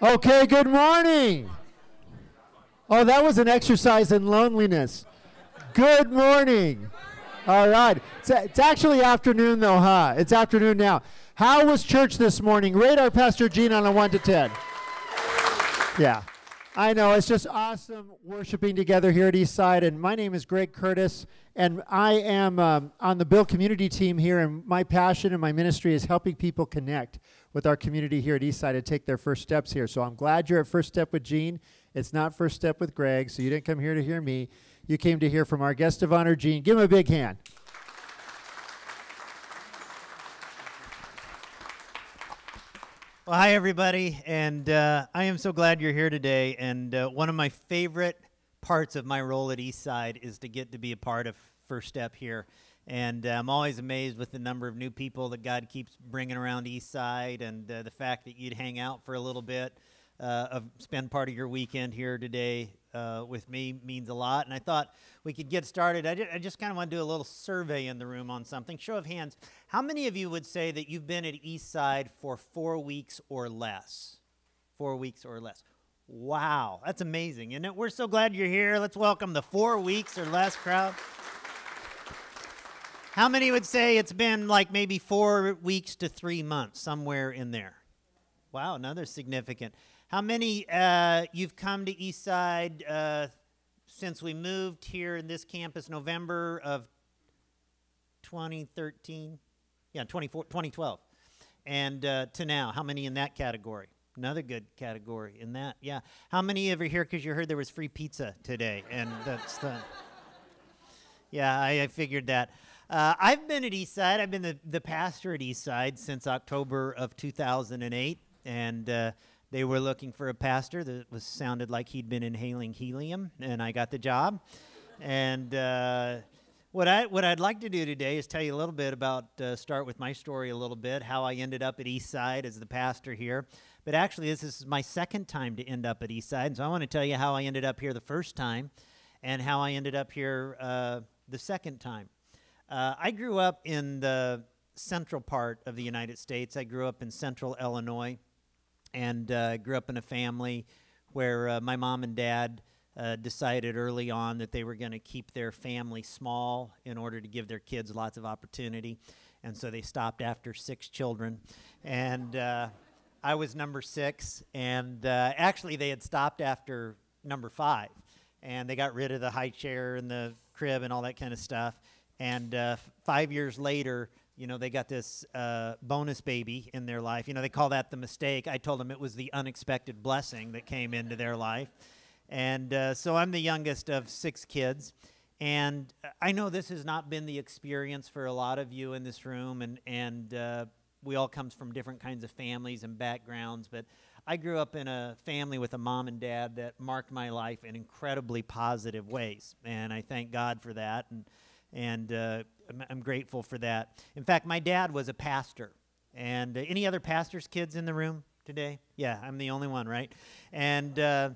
Okay, good morning. Oh, that was an exercise in loneliness. Good morning. All right. It's, it's actually afternoon, though, huh? It's afternoon now. How was church this morning? Rate our Pastor Gene on a 1 to 10. Yeah. I know. It's just awesome worshiping together here at Eastside. And my name is Greg Curtis, and I am um, on the build community team here. And my passion and my ministry is helping people connect with our community here at Eastside to take their first steps here. So I'm glad you're at First Step with Gene. It's not First Step with Greg, so you didn't come here to hear me. You came to hear from our guest of honor, Gene. Give him a big hand. Well, hi, everybody, and uh, I am so glad you're here today. And uh, one of my favorite parts of my role at Eastside is to get to be a part of First Step here. And uh, I'm always amazed with the number of new people that God keeps bringing around Eastside and uh, the fact that you'd hang out for a little bit, uh, of spend part of your weekend here today uh, with me means a lot. And I thought we could get started. I, I just kind of want to do a little survey in the room on something. Show of hands. How many of you would say that you've been at Eastside for four weeks or less? Four weeks or less. Wow, that's amazing. And we're so glad you're here. Let's welcome the four weeks or less crowd. How many would say it's been like maybe four weeks to three months, somewhere in there? Wow, another significant. How many uh, you've come to Eastside uh, since we moved here in this campus November of 2013? Yeah, 2012. And uh, to now, how many in that category? Another good category in that. Yeah. How many ever here because you heard there was free pizza today? And that's the. Yeah, I, I figured that. Uh, I've been at Eastside. I've been the, the pastor at Eastside since October of 2008, and uh, they were looking for a pastor that was sounded like he'd been inhaling helium, and I got the job. and uh, what I what I'd like to do today is tell you a little bit about uh, start with my story a little bit, how I ended up at Eastside as the pastor here. But actually, this is my second time to end up at Eastside, and so I want to tell you how I ended up here the first time, and how I ended up here uh, the second time. Uh, I grew up in the central part of the United States. I grew up in central Illinois and uh, grew up in a family where uh, my mom and dad uh, decided early on that they were going to keep their family small in order to give their kids lots of opportunity. And so they stopped after six children. And uh, I was number six. And uh, actually, they had stopped after number five. And they got rid of the high chair and the crib and all that kind of stuff and uh, five years later, you know, they got this uh, bonus baby in their life. You know, they call that the mistake. I told them it was the unexpected blessing that came into their life. And uh, so I'm the youngest of six kids. And I know this has not been the experience for a lot of you in this room, and, and uh, we all come from different kinds of families and backgrounds, but I grew up in a family with a mom and dad that marked my life in incredibly positive ways, and I thank God for that. And and uh, I'm, grateful for that. In fact, my dad was a pastor. And uh, any other pastors' kids in the room today? Yeah, I'm the only one, right? And uh,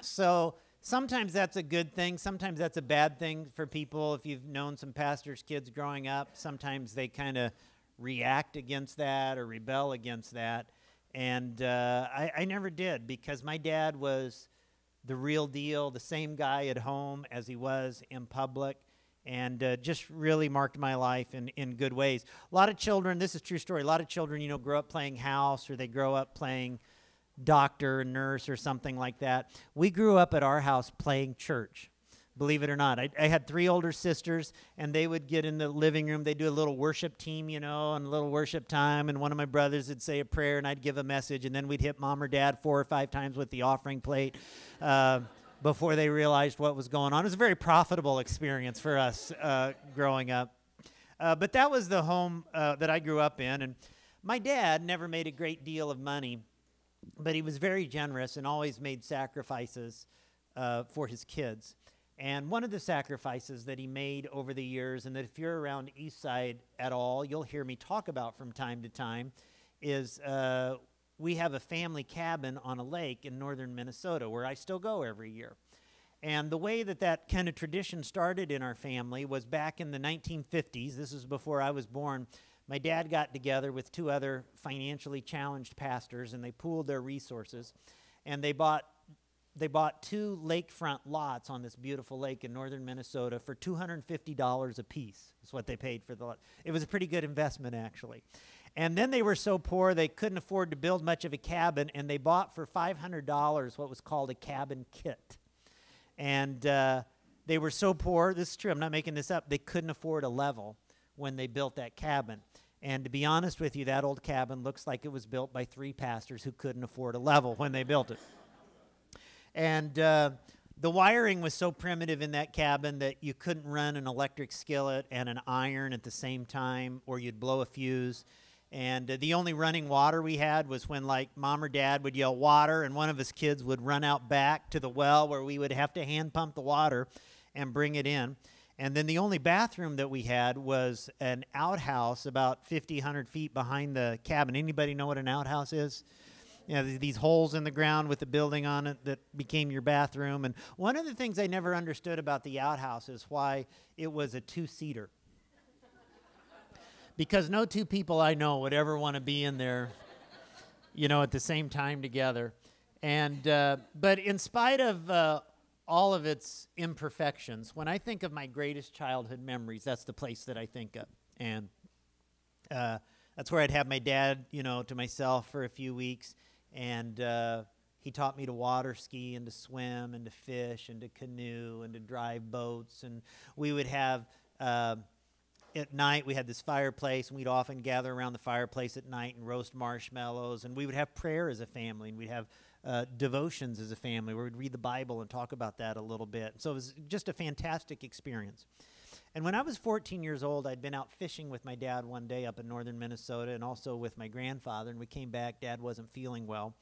so sometimes that's a good thing. Sometimes that's a bad thing for people. If you've known some pastors' kids growing up, sometimes they kind of react against that or rebel against that. And uh, I, I never did because my dad was the real deal, the same guy at home as he was in public and uh, just really marked my life in, in good ways. A lot of children, this is true story, a lot of children, you know, grow up playing house or they grow up playing doctor, nurse, or something like that. We grew up at our house playing church. Believe it or not, I, I had three older sisters, and they would get in the living room. They'd do a little worship team, you know, and a little worship time. And one of my brothers would say a prayer, and I'd give a message, and then we'd hit mom or dad four or five times with the offering plate. Uh, before they realized what was going on. It was a very profitable experience for us uh, growing up. Uh, but that was the home uh, that I grew up in. And my dad never made a great deal of money, but he was very generous and always made sacrifices uh, for his kids. And one of the sacrifices that he made over the years, and that if you're around Eastside at all, you'll hear me talk about from time to time, is uh, we have a family cabin on a lake in northern Minnesota where I still go every year. And the way that that kind of tradition started in our family was back in the 1950s. This is before I was born. my dad got together with two other financially challenged pastors and they pooled their resources and they bought they bought two lakefront lots on this beautiful lake in northern Minnesota for $250 a piece. Is what they paid for the lot. It was a pretty good investment actually. And then they were so poor they couldn't afford to build much of a cabin and they bought for $500 what was called a cabin kit. And uh, they were so poor, this is true, I'm not making this up, they couldn't afford a level when they built that cabin. And to be honest with you, that old cabin looks like it was built by three pastors who couldn't afford a level when they built it. And uh, the wiring was so primitive in that cabin that you couldn't run an electric skillet and an iron at the same time, or you'd blow a fuse. And uh, the only running water we had was when, like, mom or dad would yell water, and one of his kids would run out back to the well where we would have to hand pump the water and bring it in. And then the only bathroom that we had was an outhouse about 50, 100 feet behind the cabin. Anybody know what an outhouse is? You know, these holes in the ground with the building on it that became your bathroom. And one of the things I never understood about the outhouse is why it was a two seater. Because no two people I know would ever want to be in there, you know, at the same time together. And, uh, but in spite of uh, all of its imperfections, when I think of my greatest childhood memories, that's the place that I think of. And uh, that's where I'd have my dad, you know, to myself for a few weeks. And uh, he taught me to water ski and to swim and to fish and to canoe and to drive boats. And we would have, uh, at night, we had this fireplace, and we'd often gather around the fireplace at night and roast marshmallows. And we would have prayer as a family, and we'd have uh, devotions as a family where we'd read the Bible and talk about that a little bit. So it was just a fantastic experience. And when I was 14 years old, I'd been out fishing with my dad one day up in northern Minnesota and also with my grandfather. And we came back, dad wasn't feeling well.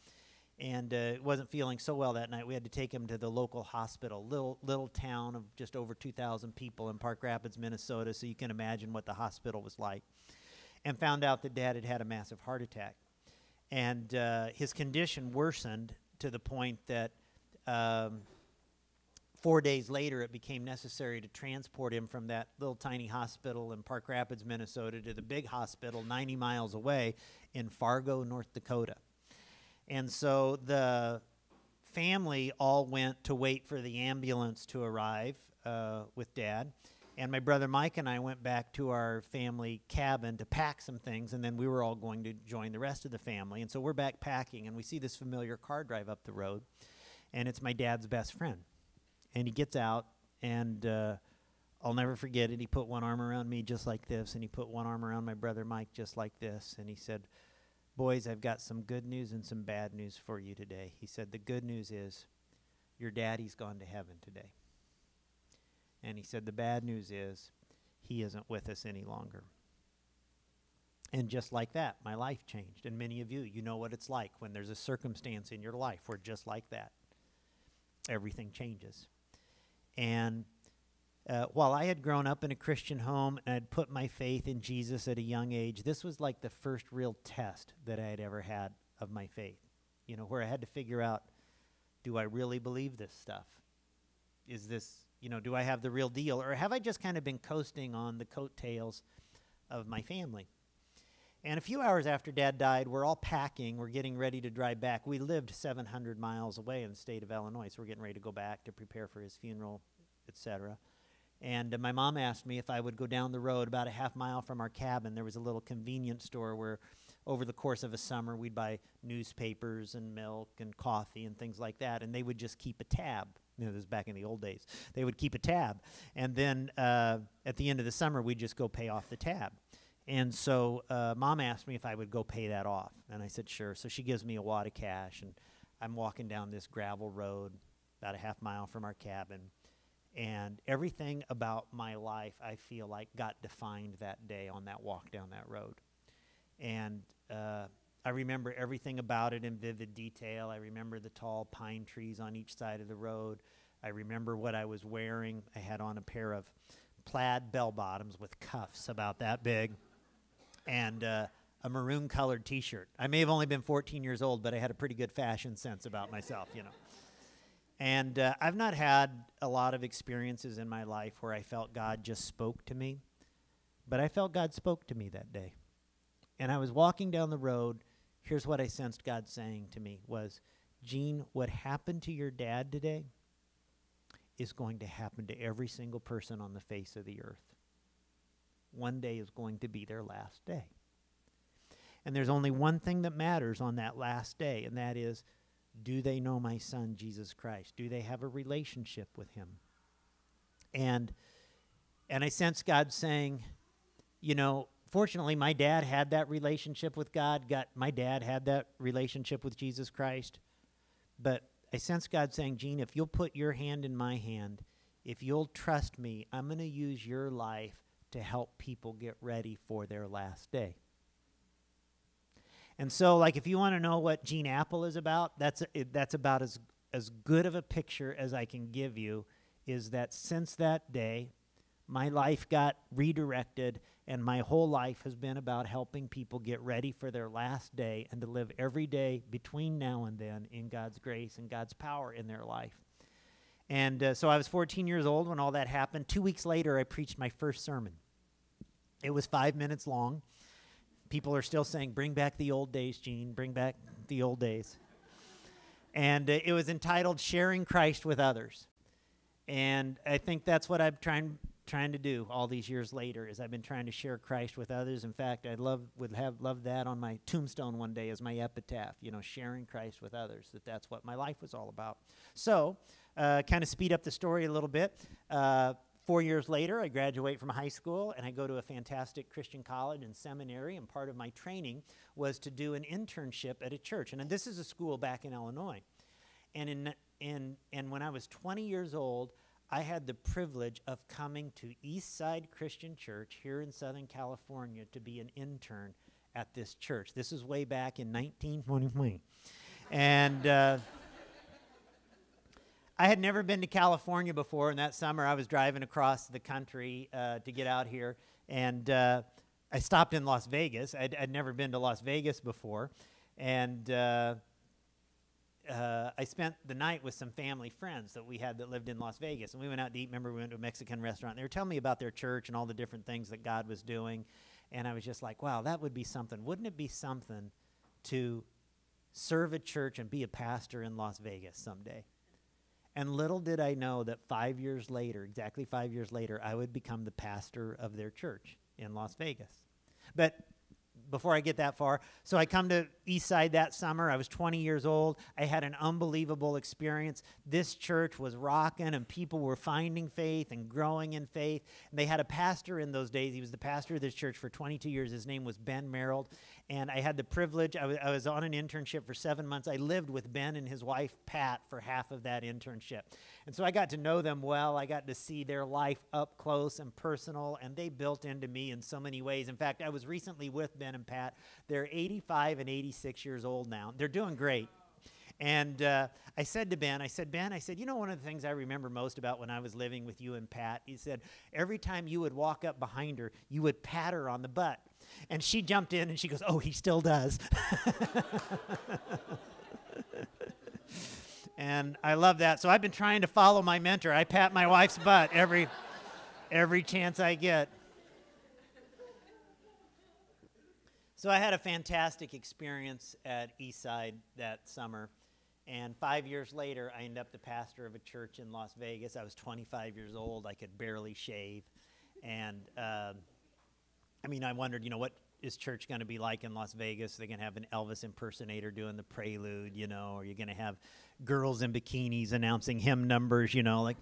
And uh, wasn't feeling so well that night. We had to take him to the local hospital, little little town of just over 2,000 people in Park Rapids, Minnesota. So you can imagine what the hospital was like. And found out that dad had had a massive heart attack and uh, his condition worsened to the point that um, four days later it became necessary to transport him from that little tiny hospital in Park Rapids, Minnesota, to the big hospital 90 miles away in Fargo, North Dakota. And so the family all went to wait for the ambulance to arrive uh, with dad. And my brother Mike and I went back to our family cabin to pack some things, and then we were all going to join the rest of the family. And so we're back packing, and we see this familiar car drive up the road, and it's my dad's best friend. And he gets out, and uh, I'll never forget it. He put one arm around me just like this, and he put one arm around my brother Mike just like this, and he said, Boys, I've got some good news and some bad news for you today. He said, The good news is your daddy's gone to heaven today. And he said, The bad news is he isn't with us any longer. And just like that, my life changed. And many of you, you know what it's like when there's a circumstance in your life where just like that, everything changes. And uh, while I had grown up in a Christian home and I'd put my faith in Jesus at a young age, this was like the first real test that I had ever had of my faith. You know, where I had to figure out do I really believe this stuff? Is this you know, do I have the real deal? Or have I just kind of been coasting on the coattails of my family? And a few hours after dad died, we're all packing. We're getting ready to drive back. We lived 700 miles away in the state of Illinois, so we're getting ready to go back to prepare for his funeral, etc. And uh, my mom asked me if I would go down the road about a half mile from our cabin. There was a little convenience store where, over the course of a summer, we'd buy newspapers and milk and coffee and things like that, and they would just keep a tab you know, this is back in the old days. They would keep a tab, and then uh, at the end of the summer, we'd just go pay off the tab. And so, uh, mom asked me if I would go pay that off, and I said sure. So she gives me a wad of cash, and I'm walking down this gravel road about a half mile from our cabin, and everything about my life I feel like got defined that day on that walk down that road, and. Uh, I remember everything about it in vivid detail. I remember the tall pine trees on each side of the road. I remember what I was wearing. I had on a pair of plaid bell bottoms with cuffs about that big and uh, a maroon colored t shirt. I may have only been 14 years old, but I had a pretty good fashion sense about myself, you know. And uh, I've not had a lot of experiences in my life where I felt God just spoke to me, but I felt God spoke to me that day. and I was walking down the road. Here's what I sensed God saying to me was, Gene, what happened to your dad today is going to happen to every single person on the face of the earth. One day is going to be their last day. And there's only one thing that matters on that last day, and that is do they know my son, Jesus Christ? Do they have a relationship with him? And and I sense God saying, you know, fortunately my dad had that relationship with God. Got my dad had that relationship with Jesus Christ. But I sense God saying, Gene, if you'll put your hand in my hand, if you'll trust me, I'm going to use your life to help people get ready for their last day. And so, like, if you want to know what Gene Appel is about, that's a, that's about as as good of a picture as I can give you. Is that since that day, my life got redirected, and my whole life has been about helping people get ready for their last day and to live every day between now and then in God's grace and God's power in their life. And uh, so I was 14 years old when all that happened. Two weeks later, I preached my first sermon. It was five minutes long. People are still saying, Bring back the old days, Gene, bring back the old days. And uh, it was entitled Sharing Christ with Others. And I think that's what I'm trying trying to do all these years later is I've been trying to share Christ with others. In fact, I love would have loved that on my tombstone one day as my epitaph, you know, sharing Christ with others. That that's what my life was all about. So, uh, kind of speed up the story a little bit. Uh, Four years later, I graduate from high school and I go to a fantastic Christian college and seminary. And part of my training was to do an internship at a church. And this is a school back in Illinois. And, in, in, and when I was 20 years old, I had the privilege of coming to Eastside Christian Church here in Southern California to be an intern at this church. This is way back in 1923. And uh, I had never been to California before, and that summer I was driving across the country uh, to get out here. And uh, I stopped in Las Vegas. I'd, I'd, never been to Las Vegas before. And uh, uh, I spent the night with some family friends that we had that lived in Las Vegas, and we went out to eat. Remember, we went to a Mexican restaurant. They were telling me about their church and all the different things that God was doing, and I was just like, "Wow, that would be something. Wouldn't it be something to serve a church and be a pastor in Las Vegas someday?" And little did I know that five years later, exactly five years later, I would become the pastor of their church in Las Vegas. But before I get that far. So I come to Eastside that summer. I was 20 years old. I had an unbelievable experience. This church was rocking, and people were finding faith and growing in faith. And they had a pastor in those days. He was the pastor of this church for 22 years. His name was Ben Merrill. And I had the privilege, I, w- I was on an internship for seven months. I lived with Ben and his wife, Pat, for half of that internship. And so I got to know them well. I got to see their life up close and personal, and they built into me in so many ways. In fact, I was recently with Ben and Pat. They're 85 and 86 years old now. They're doing great. And uh, I said to Ben, I said, Ben, I said, you know, one of the things I remember most about when I was living with you and Pat, he said, every time you would walk up behind her, you would pat her on the butt. And she jumped in and she goes, oh, he still does. and I love that. So I've been trying to follow my mentor. I pat my wife's butt every every chance I get. So I had a fantastic experience at Eastside that summer. And five years later, I ended up the pastor of a church in Las Vegas. I was 25 years old. I could barely shave. And uh, I mean, I wondered, you know, what is church going to be like in Las Vegas? They're going to have an Elvis impersonator doing the prelude, you know, or you're going to have girls in bikinis announcing hymn numbers, you know, like.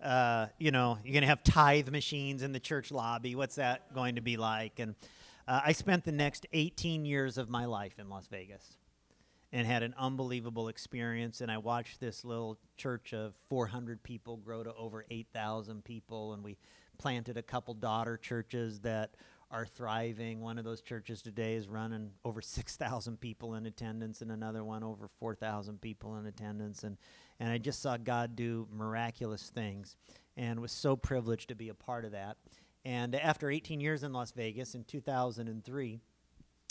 uh, you know, you're going to have tithe machines in the church lobby. What's that going to be like? And uh, I spent the next 18 years of my life in Las Vegas and had an unbelievable experience. And I watched this little church of 400 people grow to over 8,000 people. And we planted a couple daughter churches that are thriving. One of those churches today is running over 6,000 people in attendance, and another one over 4,000 people in attendance. And, and I just saw God do miraculous things and was so privileged to be a part of that. And after 18 years in Las Vegas in 2003,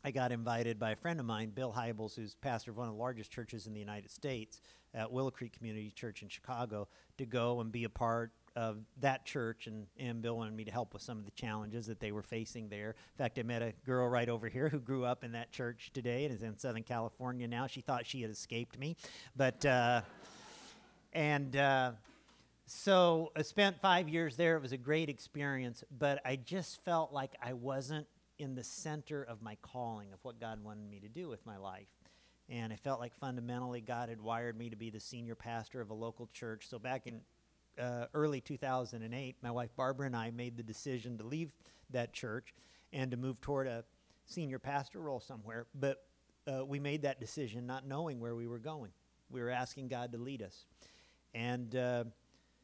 I got invited by a friend of mine, Bill Hybels, who's pastor of one of the largest churches in the United States at Willow Creek Community Church in Chicago, to go and be a part of that church, and, and Bill wanted me to help with some of the challenges that they were facing there. In fact, I met a girl right over here who grew up in that church today and is in Southern California now. She thought she had escaped me, but uh, and uh, so I spent five years there. It was a great experience, but I just felt like I wasn't in the center of my calling of what God wanted me to do with my life. And I felt like fundamentally God had wired me to be the senior pastor of a local church. So back in uh, early 2008, my wife Barbara and I made the decision to leave that church and to move toward a senior pastor role somewhere. But uh, we made that decision not knowing where we were going. We were asking God to lead us. And uh,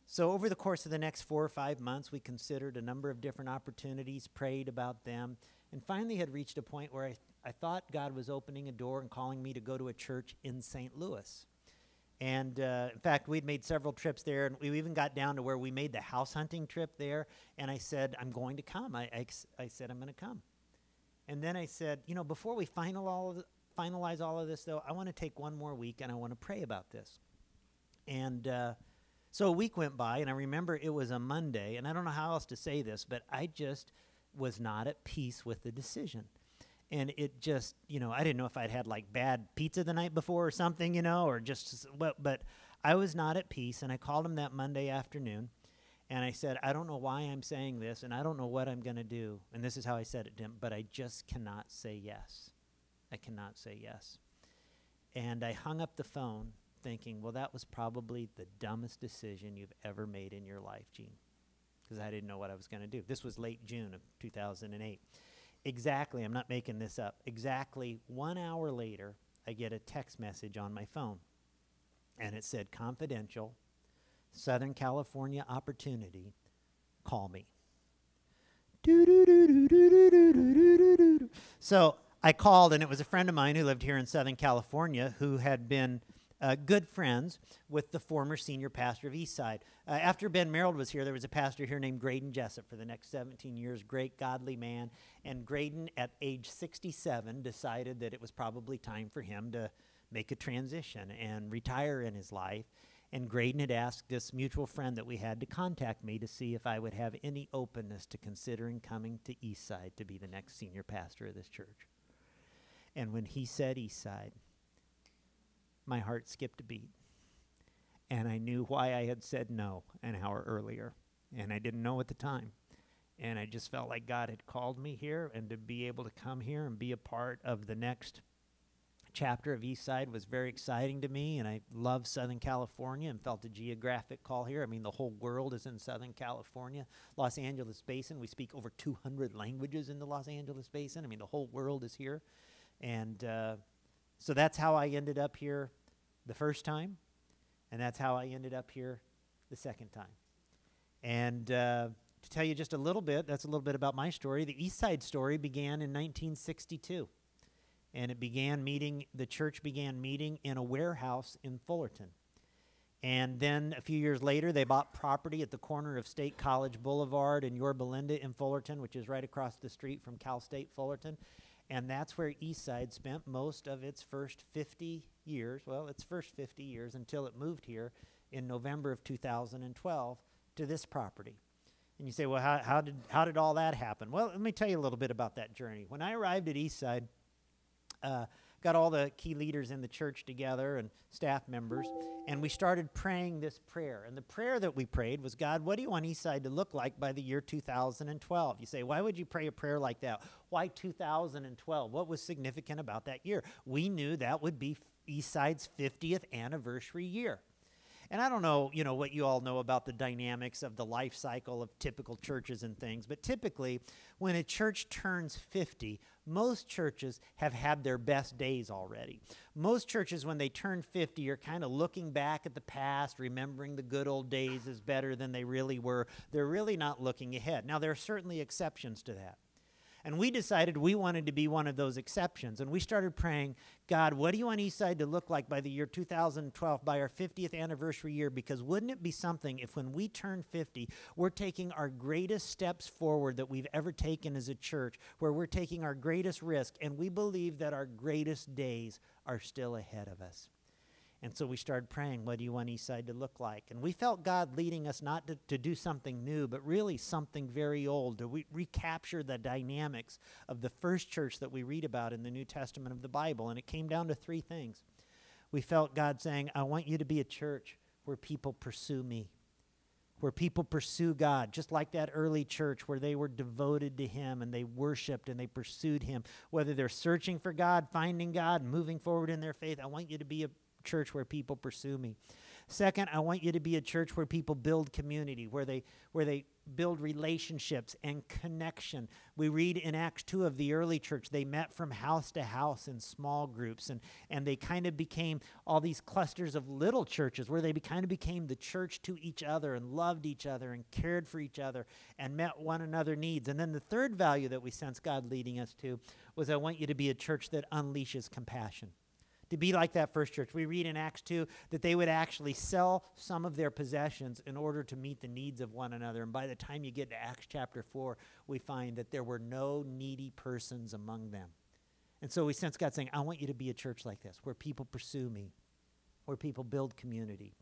so, over the course of the next four or five months, we considered a number of different opportunities, prayed about them, and finally had reached a point where I, I thought God was opening a door and calling me to go to a church in St. Louis. And uh, in fact, we'd made several trips there, and we even got down to where we made the house hunting trip there. And I said, I'm going to come. I, I, I said, I'm going to come. And then I said, you know, before we final all finalize all of this, though, I want to take one more week and I want to pray about this. And uh, so a week went by, and I remember it was a Monday, and I don't know how else to say this, but I just was not at peace with the decision. And it just, you know, I didn't know if I'd had like bad pizza the night before or something, you know, or just, but, but I was not at peace. And I called him that Monday afternoon and I said, I don't know why I'm saying this and I don't know what I'm going to do. And this is how I said it to him, but I just cannot say yes. I cannot say yes. And I hung up the phone thinking, well, that was probably the dumbest decision you've ever made in your life, Gene because I didn't know what I was going to do. This was late June of 2008. Exactly, I'm not making this up. Exactly one hour later, I get a text message on my phone, and it said, Confidential, Southern California opportunity, call me. So I called, and it was a friend of mine who lived here in Southern California who had been uh, good friends with the former senior pastor of Eastside. Uh, after Ben Merrill was here, there was a pastor here named Graydon Jessup for the next 17 years, great godly man. And Graydon, at age 67, decided that it was probably time for him to make a transition and retire in his life. And Graydon had asked this mutual friend that we had to contact me to see if I would have any openness to considering coming to Eastside to be the next senior pastor of this church. And when he said Eastside, my heart skipped a beat. And I knew why I had said no an hour earlier. And I didn't know at the time. And I just felt like God had called me here and to be able to come here and be a part of the next chapter of Eastside was very exciting to me. And I love Southern California and felt a geographic call here. I mean, the whole world is in Southern California. Los Angeles Basin, we speak over 200 languages in the Los Angeles Basin. I mean, the whole world is here. And, uh, so that's how I ended up here the first time, and that's how I ended up here the second time. And uh, to tell you just a little bit, that's a little bit about my story. The East Side story began in 1962. And it began meeting, the church began meeting in a warehouse in Fullerton. And then a few years later, they bought property at the corner of State College Boulevard and Yorba Linda in Fullerton, which is right across the street from Cal State Fullerton. And that's where Eastside spent most of its first 50 years, well, its first 50 years until it moved here in November of 2012 to this property. And you say, well, how, how, did, how did all that happen? Well, let me tell you a little bit about that journey. When I arrived at Eastside, uh, got all the key leaders in the church together and staff members, and we started praying this prayer. And the prayer that we prayed was, God, what do you want Eastside to look like by the year 2012? You say, why would you pray a prayer like that? Why 2012? What was significant about that year? We knew that would be Eastside's 50th anniversary year. And I don't know, you know, what you all know about the dynamics of the life cycle of typical churches and things, but typically when a church turns 50, most churches have had their best days already. Most churches, when they turn 50, are kind of looking back at the past, remembering the good old days is better than they really were. They're really not looking ahead. Now, there are certainly exceptions to that. And we decided we wanted to be one of those exceptions. And we started praying, God, what do you want Eastside to look like by the year 2012, by our 50th anniversary year? Because wouldn't it be something if when we turn 50, we're taking our greatest steps forward that we've ever taken as a church, where we're taking our greatest risk, and we believe that our greatest days are still ahead of us. And so we started praying, what do you want Eastside to look like? And we felt God leading us not to, to do something new, but really something very old, to re- recapture the dynamics of the first church that we read about in the New Testament of the Bible. And it came down to three things. We felt God saying, I want you to be a church where people pursue me, where people pursue God, just like that early church where they were devoted to Him and they worshiped and they pursued Him. Whether they're searching for God, finding God, moving forward in their faith, I want you to be a church where people pursue me. Second, I want you to be a church where people build community, where they where they build relationships and connection. We read in Acts 2 of the early church, they met from house to house in small groups and and they kind of became all these clusters of little churches where they kind of became the church to each other and loved each other and cared for each other and met one another needs. And then the third value that we sense God leading us to was I want you to be a church that unleashes compassion to be like that first church. We read in Acts 2 that they would actually sell some of their possessions in order to meet the needs of one another. And by the time you get to Acts chapter 4, we find that there were no needy persons among them. And so we sense God saying, I want you to be a church like this, where people pursue me, where people build community,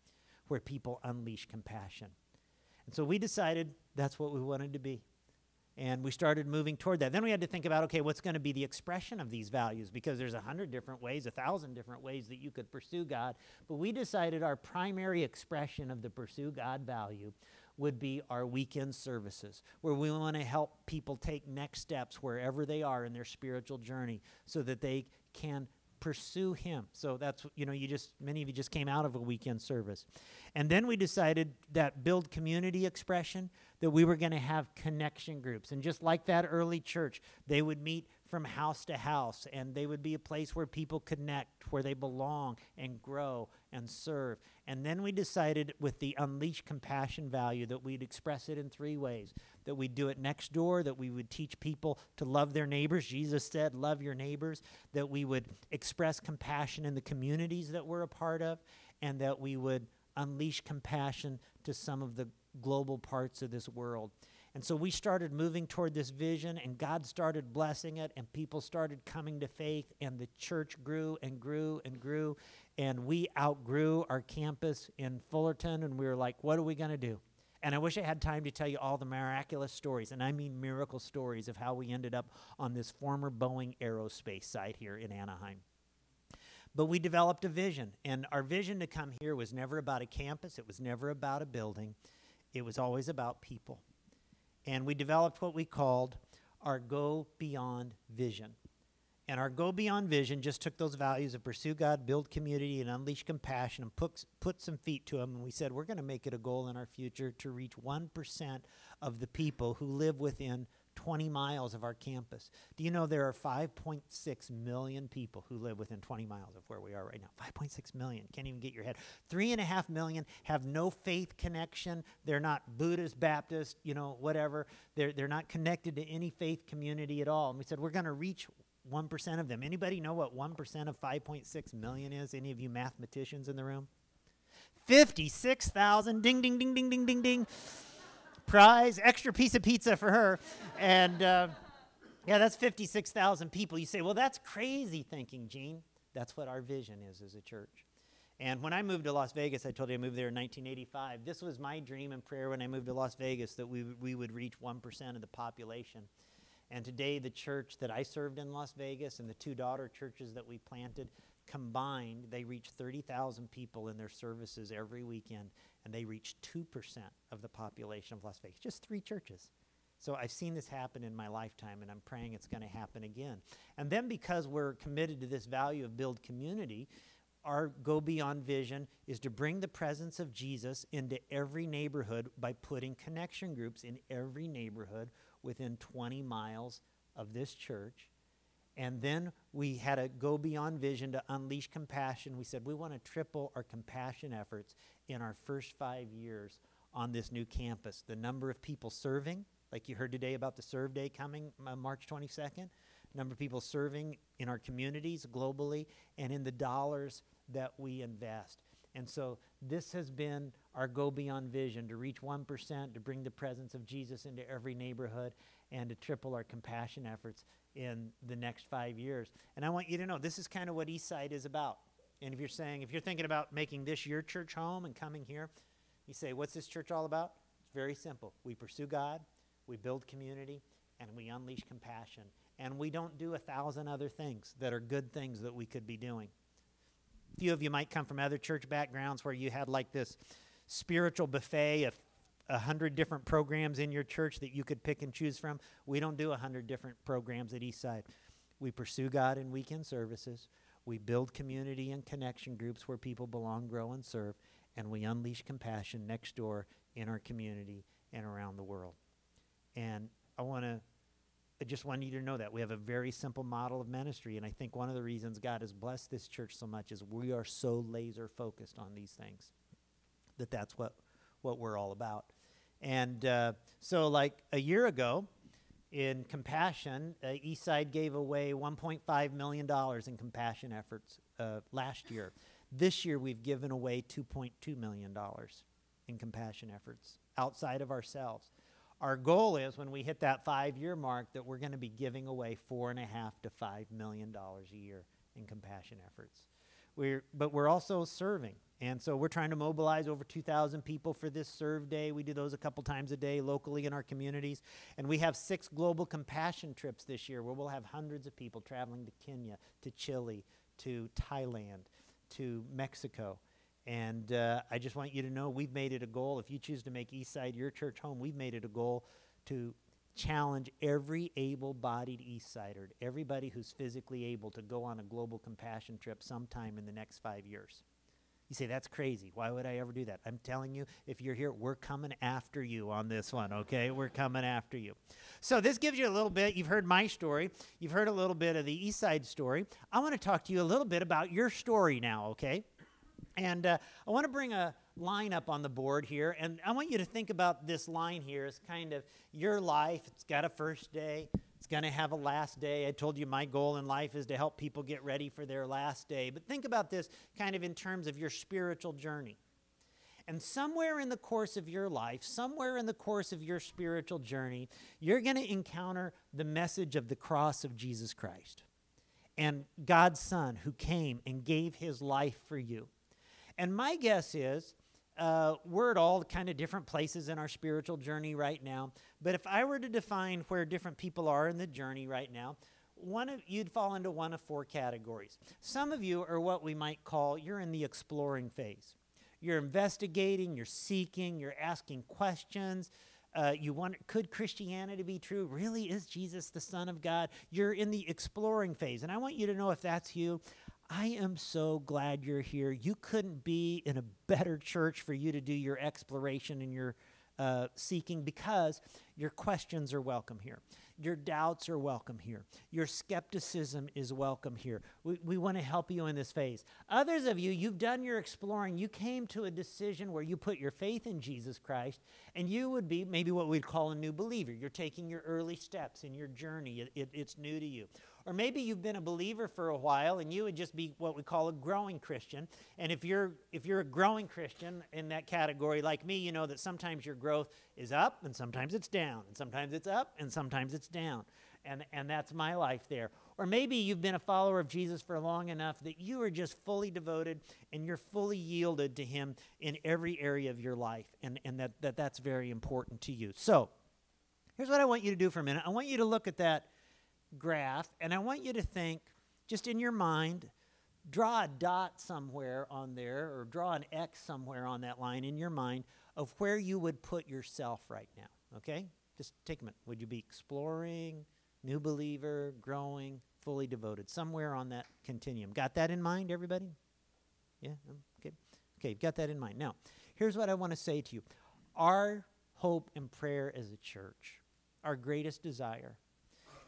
where people unleash compassion. And so we decided that's what we wanted to be. And we started moving toward that. Then we had to think about okay, what's going to be the expression of these values? Because there's a hundred different ways, a thousand different ways that you could pursue God. But we decided our primary expression of the pursue God value would be our weekend services, where we want to help people take next steps wherever they are in their spiritual journey so that they can pursue him. So that's, you know, you just, many of you just came out of a weekend service. And then we decided that build community expression, that we were going to have connection groups. And just like that early church, they would meet from house to house, and they would be a place where people connect, where they belong and grow and serve. And then we decided with the unleash compassion value that we'd express it in three ways that we'd do it next door, that we would teach people to love their neighbors. Jesus said, Love your neighbors, that we would express compassion in the communities that we're a part of, and that we would unleash compassion to some of the global parts of this world. And so we started moving toward this vision, and God started blessing it, and people started coming to faith, and the church grew and grew and grew. And we outgrew our campus in Fullerton, and we were like, what are we going to do? And I wish I had time to tell you all the miraculous stories, and I mean miracle stories of how we ended up on this former Boeing aerospace site here in Anaheim. But we developed a vision, and our vision to come here was never about a campus, it was never about a building, it was always about people. And we developed what we called our Go Beyond vision. And our Go Beyond vision just took those values of pursue God, build community, and unleash compassion and put, put some feet to them. And we said, we're going to make it a goal in our future to reach 1% of the people who live within 20 miles of our campus. Do you know there are 5.6 million people who live within 20 miles of where we are right now? 5.6 million. Can't even get your head. Three and a half million have no faith connection. They're not Buddhist, Baptist, you know, whatever. They're, they're not connected to any faith community at all. And we said, we're going to reach 1% of them. Anybody know what 1% of 5.6 million is? Any of you mathematicians in the room? 56,000. Ding, ding, ding, ding, ding, ding, ding. Prize, extra piece of pizza for her. And uh, yeah, that's 56,000 people. You say, well, that's crazy thinking, Gene. That's what our vision is as a church. And when I moved to Las Vegas, I told you I moved there in 1985. This was my dream and prayer when I moved to Las Vegas that we, we would reach 1% of the population. And today, the church that I served in Las Vegas and the two daughter churches that we planted combined, they reach 30,000 people in their services every weekend, and they reach 2% of the population of Las Vegas. Just three churches. So I've seen this happen in my lifetime, and I'm praying it's going to happen again. And then because we're committed to this value of build community, our go beyond vision is to bring the presence of Jesus into every neighborhood by putting connection groups in every neighborhood within 20 miles of this church. And then we had a go beyond vision to unleash compassion. We said we want to triple our compassion efforts in our first five years on this new campus. The number of people serving, like you heard today about the Serve Day coming uh, March 22nd, number of people serving in our communities globally, and in the dollars that we invest. And so this has been our go beyond vision to reach 1%, to bring the presence of Jesus into every neighborhood, and to triple our compassion efforts in the next five years. And I want you to know this is kind of what Eastside is about. And if you're saying, if you're thinking about making this your church home and coming here, you say, what's this church all about? It's very simple. We pursue God, we build community, and we unleash compassion. And we don't do a thousand other things that are good things that we could be doing. A few of you might come from other church backgrounds where you had like this spiritual buffet of a hundred different programs in your church that you could pick and choose from. We don't do a hundred different programs at Eastside. We pursue God in weekend services. We build community and connection groups where people belong, grow, and serve. And we unleash compassion next door in our community and around the world. And I want to I just want you to know that. We have a very simple model of ministry. And I think one of the reasons God has blessed this church so much is we are so laser focused on these things that that's what, what we're all about. And uh, so, like a year ago, in compassion, uh, Eastside gave away $1.5 million in compassion efforts uh, last year. This year, we've given away $2.2 million in compassion efforts outside of ourselves. Our goal is when we hit that five year mark that we're going to be giving away four and a half to five million dollars a year in compassion efforts. We're, but we're also serving. And so we're trying to mobilize over 2,000 people for this serve day. We do those a couple times a day locally in our communities. And we have six global compassion trips this year where we'll have hundreds of people traveling to Kenya, to Chile, to Thailand, to Mexico. And uh, I just want you to know we've made it a goal. If you choose to make Eastside your church home, we've made it a goal to challenge every able bodied Eastsider, everybody who's physically able to go on a global compassion trip sometime in the next five years. You say, that's crazy. Why would I ever do that? I'm telling you, if you're here, we're coming after you on this one, okay? We're coming after you. So, this gives you a little bit. You've heard my story, you've heard a little bit of the East Side story. I want to talk to you a little bit about your story now, okay? And uh, I want to bring a line up on the board here, and I want you to think about this line here as kind of your life. It's got a first day, it's going to have a last day. I told you my goal in life is to help people get ready for their last day. But think about this kind of in terms of your spiritual journey. And somewhere in the course of your life, somewhere in the course of your spiritual journey, you're going to encounter the message of the cross of Jesus Christ and God's Son who came and gave his life for you. And my guess is uh, we're at all kind of different places in our spiritual journey right now. But if I were to define where different people are in the journey right now, one of you'd fall into one of four categories. Some of you are what we might call you're in the exploring phase. You're investigating, you're seeking, you're asking questions. Uh, you wonder, could Christianity be true? Really, is Jesus the Son of God? You're in the exploring phase. And I want you to know if that's you, I am so glad you're here. You couldn't be in a better church for you to do your exploration and your uh, seeking because your questions are welcome here. Your doubts are welcome here. Your skepticism is welcome here. We, we want to help you in this phase. Others of you, you've done your exploring. You came to a decision where you put your faith in Jesus Christ, and you would be maybe what we'd call a new believer. You're taking your early steps in your journey, it, it, it's new to you. Or maybe you've been a believer for a while and you would just be what we call a growing Christian. And if you're if you're a growing Christian in that category like me, you know that sometimes your growth is up and sometimes it's down. And sometimes it's up and sometimes it's down. And and that's my life there. Or maybe you've been a follower of Jesus for long enough that you are just fully devoted and you're fully yielded to him in every area of your life and, and that, that that's very important to you. So here's what I want you to do for a minute. I want you to look at that graph, and I want you to think, just in your mind, draw a dot somewhere on there, or draw an X somewhere on that line in your mind of where you would put yourself right now. Okay? Just take a minute. Would you be exploring, new believer, growing, fully devoted? Somewhere on that continuum. Got that in mind, everybody? Yeah? Okay. Okay, you've got that in mind. Now, here's what I want to say to you. Our hope and prayer as a church, our greatest desire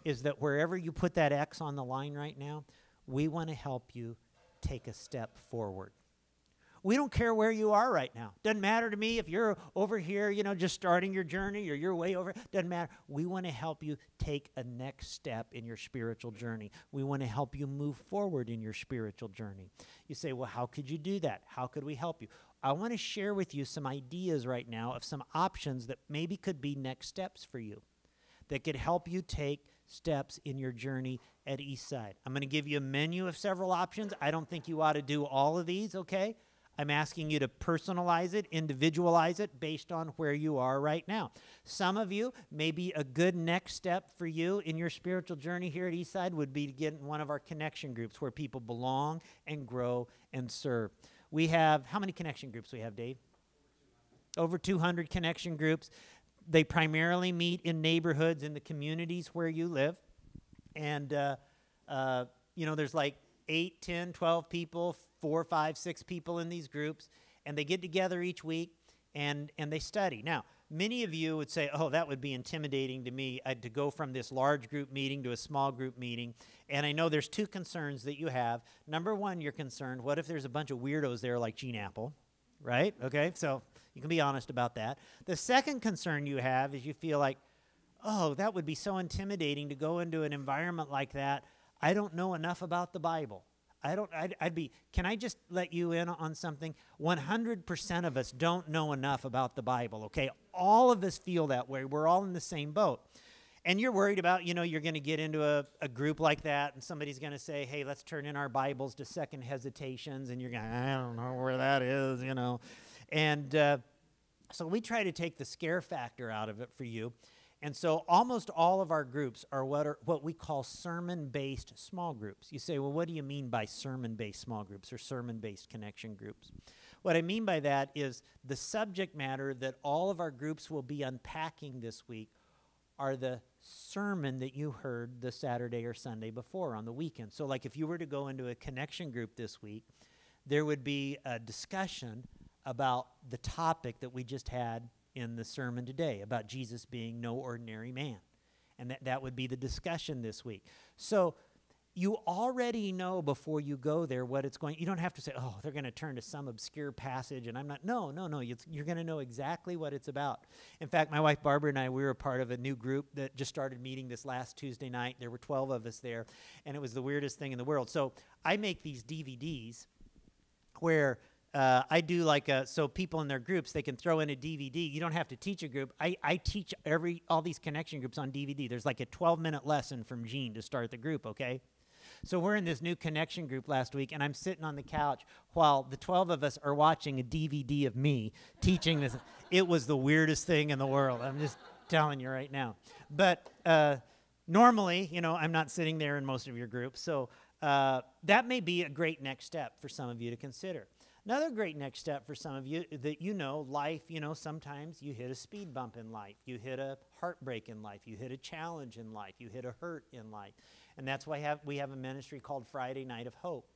is that wherever you put that X on the line right now, we want to help you take a step forward. We don't care where you are right now. Doesn't matter to me if you're over here, you know, just starting your journey or you're way over. Doesn't matter. We want to help you take a next step in your spiritual journey. We want to help you move forward in your spiritual journey. You say, well, how could you do that? How could we help you? I want to share with you some ideas right now of some options that maybe could be next steps for you that could help you take steps in your journey at Eastside. I'm going to give you a menu of several options. I don't think you ought to do all of these, okay? I'm asking you to personalize it, individualize it based on where you are right now. Some of you, maybe a good next step for you in your spiritual journey here at Eastside would be to get in one of our connection groups where people belong and grow and serve. We have, how many connection groups we have, Dave? Over 200 connection groups. They primarily meet in neighborhoods in the communities where you live. And, uh, uh, you know, there's like 8, 10, 12 people, four, five, six people in these groups, and they get together each week and, and they study. Now, many of you would say, oh, that would be intimidating to me uh, to go from this large group meeting to a small group meeting. And I know there's two concerns that you have. Number one, you're concerned, what if there's a bunch of weirdos there like Gene Appel, right? Okay, so you can be honest about that. The second concern you have is you feel like, oh, that would be so intimidating to go into an environment like that. I don't know enough about the Bible. I don't, I'd, I'd, be, can I just let you in on something? 100% of us don't know enough about the Bible, okay? All of us feel that way. We're all in the same boat. And you're worried about, you know, you're going to get into a, a group like that and somebody's going to say, hey, let's turn in our Bibles to second hesitations. And you're going, I don't know where that is, you know. And uh, so we try to take the scare factor out of it for you. And so almost all of our groups are what, are what we call sermon based small groups. You say, well, what do you mean by sermon based small groups or sermon based connection groups? What I mean by that is the subject matter that all of our groups will be unpacking this week are the sermon that you heard the Saturday or Sunday before on the weekend. So, like if you were to go into a connection group this week, there would be a discussion about the topic that we just had in the sermon today about Jesus being no ordinary man. And that, that would be the discussion this week. So you already know before you go there what it's going you don't have to say oh they're going to turn to some obscure passage and i'm not no no no you're going to know exactly what it's about in fact my wife barbara and i we were part of a new group that just started meeting this last tuesday night there were 12 of us there and it was the weirdest thing in the world so i make these dvds where uh, I do like a, so people in their groups they can throw in a DVD. You don't have to teach a group. I, I teach every all these connection groups on DVD. There's like a 12 minute lesson from Gene to start the group. Okay, so we're in this new connection group last week, and I'm sitting on the couch while the 12 of us are watching a DVD of me teaching this. it was the weirdest thing in the world. I'm just telling you right now. But uh, normally, you know, I'm not sitting there in most of your groups, so uh, that may be a great next step for some of you to consider. Another great next step for some of you that you know, life, you know, sometimes you hit a speed bump in life, you hit a heartbreak in life, you hit a challenge in life, you hit a hurt in life. And that's why have, we have a ministry called Friday Night of Hope.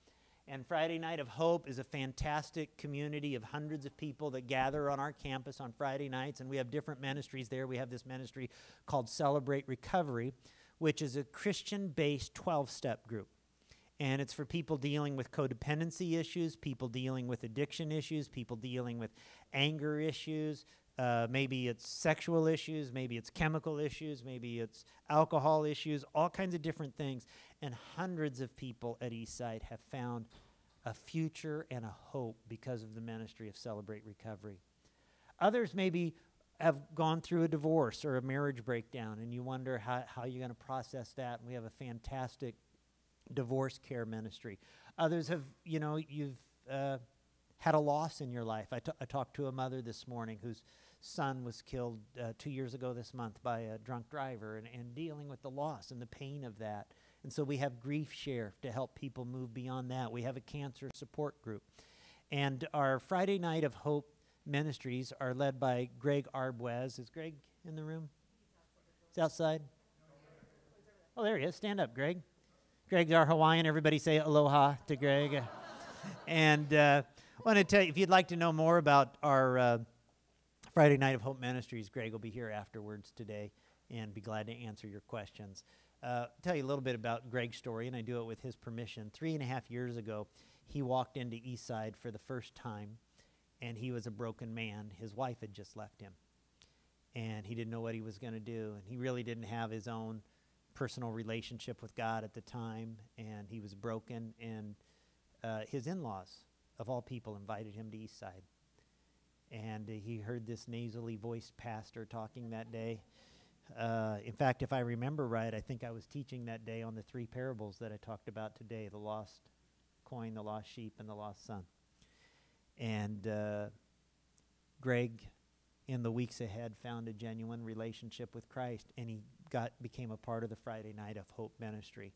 And Friday Night of Hope is a fantastic community of hundreds of people that gather on our campus on Friday nights. And we have different ministries there. We have this ministry called Celebrate Recovery, which is a Christian based 12 step group and it's for people dealing with codependency issues, people dealing with addiction issues, people dealing with anger issues. Uh, maybe it's sexual issues, maybe it's chemical issues, maybe it's alcohol issues, all kinds of different things. And hundreds of people at Eastside have found a future and a hope because of the ministry of Celebrate Recovery. Others maybe have gone through a divorce or a marriage breakdown, and you wonder how, how you're going to process that. And we have a fantastic divorce care ministry. Others have, you know, you've uh, had a loss in your life. I, t- I talked to a mother this morning whose son was killed uh, two years ago this month by a drunk driver and, and dealing with the loss and the pain of that. And so we have Grief Share to help people move beyond that. We have a cancer support group. And our Friday Night of Hope ministries are led by Greg Arbwez. Is Greg in the room? He's outside? Oh, there he is. Stand up, Greg. Greg's our Hawaiian. Everybody say aloha to Greg. and uh, I want to tell you, if you'd like to know more about our uh, Friday Night of Hope Ministries, Greg will be here afterwards today and be glad to answer your questions. Uh, tell you a little bit about Greg's story, and I do it with his permission. Three and a half years ago, he walked into Eastside for the first time, and he was a broken man. His wife had just left him, and he didn't know what he was going to do, and he really didn't have his own personal relationship with God at the time, and he was broken. And uh, his in-laws, of all people, invited him to Eastside, and uh, he heard this nasally voiced pastor talking that day. Uh, in fact, if I remember right, I think I was teaching that day on the three parables that I talked about today the lost coin, the lost sheep, and the lost son. And uh, Greg, in the weeks ahead, found a genuine relationship with Christ, and he got became a part of the Friday Night of Hope ministry.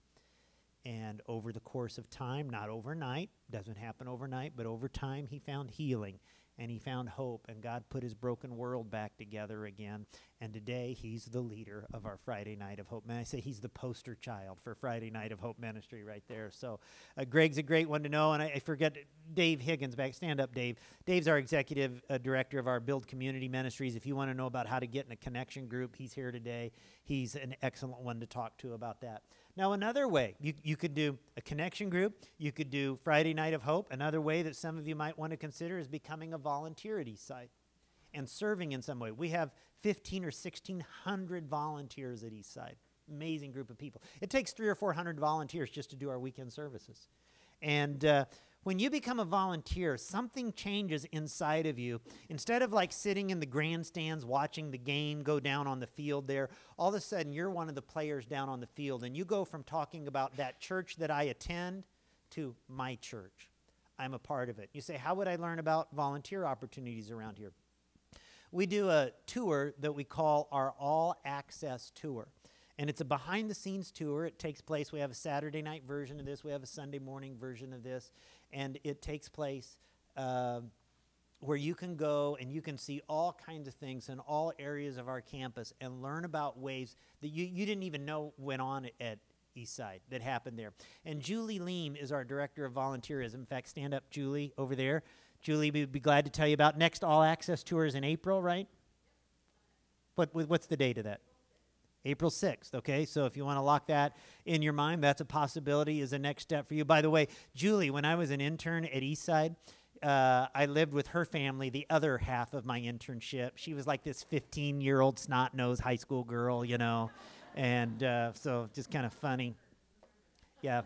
And over the course of time, not overnight, doesn't happen overnight, but over time, he found healing and he found hope, and God put his broken world back together again. And today, he's the leader of our Friday Night of Hope. And I say he's the poster child for Friday Night of Hope ministry right there. So, uh, Greg's a great one to know. And I, I, forget Dave Higgins back. Stand up, Dave. Dave's our executive uh, director of our Build Community Ministries. If you want to know about how to get in a connection group, he's here today. He's an excellent one to talk to about that. Now, another way, you, you could do a connection group, you could do Friday Night of Hope. Another way that some of you might want to consider is becoming a volunteer at and serving in some way. We have 15 or 1600 volunteers at Eastside. Amazing group of people. It takes three or 400 volunteers just to do our weekend services. And uh, when you become a volunteer, something changes inside of you. Instead of like sitting in the grandstands watching the game go down on the field there, all of a sudden you're one of the players down on the field and you go from talking about that church that I attend to my church. I'm a part of it. You say, How would I learn about volunteer opportunities around here? We do a tour that we call our All Access Tour and it's a behind the scenes tour. It takes place, we have a Saturday night version of this, we have a Sunday morning version of this, and it takes place uh, where you can go and you can see all kinds of things in all areas of our campus and learn about ways that you, you didn't even know went on at Eastside that happened there. And Julie Leam is our director of volunteerism. In fact, stand up, Julie, over there. Julie, we'd be glad to tell you about next all access tours in April, right? What, what's the date of that? April 6th, okay? So if you want to lock that in your mind, that's a possibility, is a next step for you. By the way, Julie, when I was an intern at Eastside, uh, I lived with her family the other half of my internship. She was like this 15 year old snot nosed high school girl, you know, and uh, so just kind of funny. Yeah.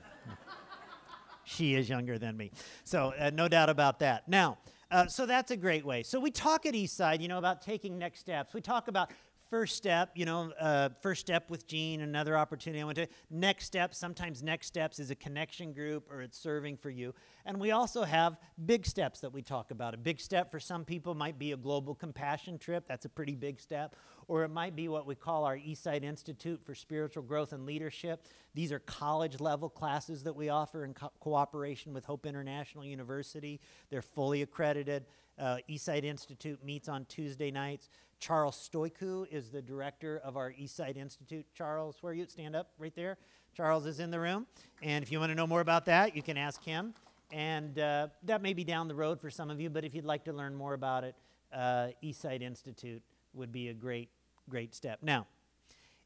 she is younger than me. So, uh, no doubt about that. Now, uh, so that's a great way. So, we talk at Eastside, you know, about taking next steps. We talk about first step, you know, uh, first step with Gene, another opportunity I went to. Next step, sometimes next steps is a connection group or it's serving for you. And we also have big steps that we talk about. A big step for some people might be a global compassion trip. That's a pretty big step. Or it might be what we call our Eastside Institute for Spiritual Growth and Leadership. These are college level classes that we offer in co- cooperation with Hope International University. They're fully accredited. Uh, Eastside Institute meets on Tuesday nights. Charles Stoiku is the director of our Eastside Institute. Charles, where are you? Stand up right there. Charles is in the room. And if you want to know more about that, you can ask him. And uh, that may be down the road for some of you, but if you'd like to learn more about it, uh, Eastside Institute would be a great, great step. Now,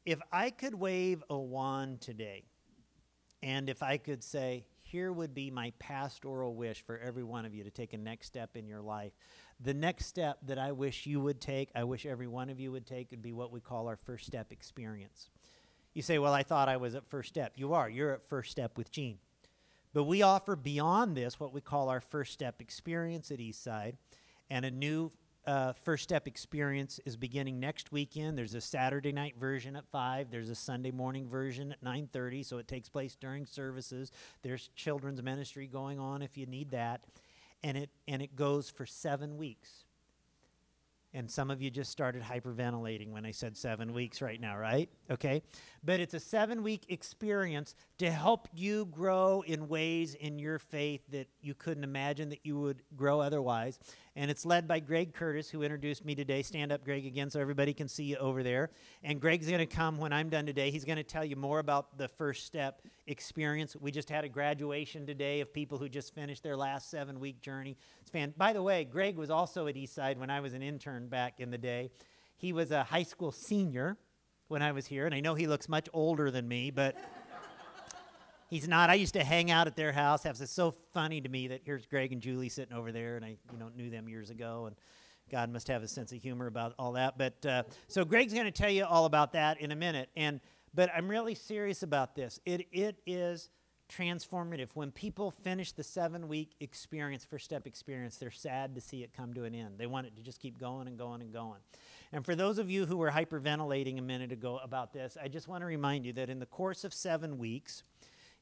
if I could wave a wand today, and if I could say, here would be my pastoral wish for every one of you to take a next step in your life. The next step that I wish you would take, I wish every one of you would take, would be what we call our first step experience. You say, Well, I thought I was at first step. You are. You're at first step with Gene. But we offer beyond this what we call our first step experience at Eastside and a new uh, first step experience is beginning next weekend. There's a Saturday night version at five. There's a Sunday morning version at 9:30. So it takes place during services. There's children's ministry going on if you need that, and it and it goes for seven weeks. And some of you just started hyperventilating when I said seven weeks right now, right? Okay. But it's a seven week experience to help you grow in ways in your faith that you couldn't imagine that you would grow otherwise. And it's led by Greg Curtis, who introduced me today. Stand up, Greg, again, so everybody can see you over there. And Greg's going to come when I'm done today. He's going to tell you more about the first step experience. We just had a graduation today of people who just finished their last seven week journey. It's fan- By the way, Greg was also at Eastside when I was an intern back in the day. He was a high school senior when I was here, and I know he looks much older than me, but he's not. I used to hang out at their house. It's so funny to me that here's Greg and Julie sitting over there, and I you know knew them years ago, and God must have a sense of humor about all that. But uh, so Greg's going to tell you all about that in a minute, and but I'm really serious about this. It it is transformative. When people finish the seven week experience, first step experience, they're sad to see it come to an end. They want it to just keep going and going and going. And for those of you who were hyperventilating a minute ago about this, I just want to remind you that in the course of seven weeks,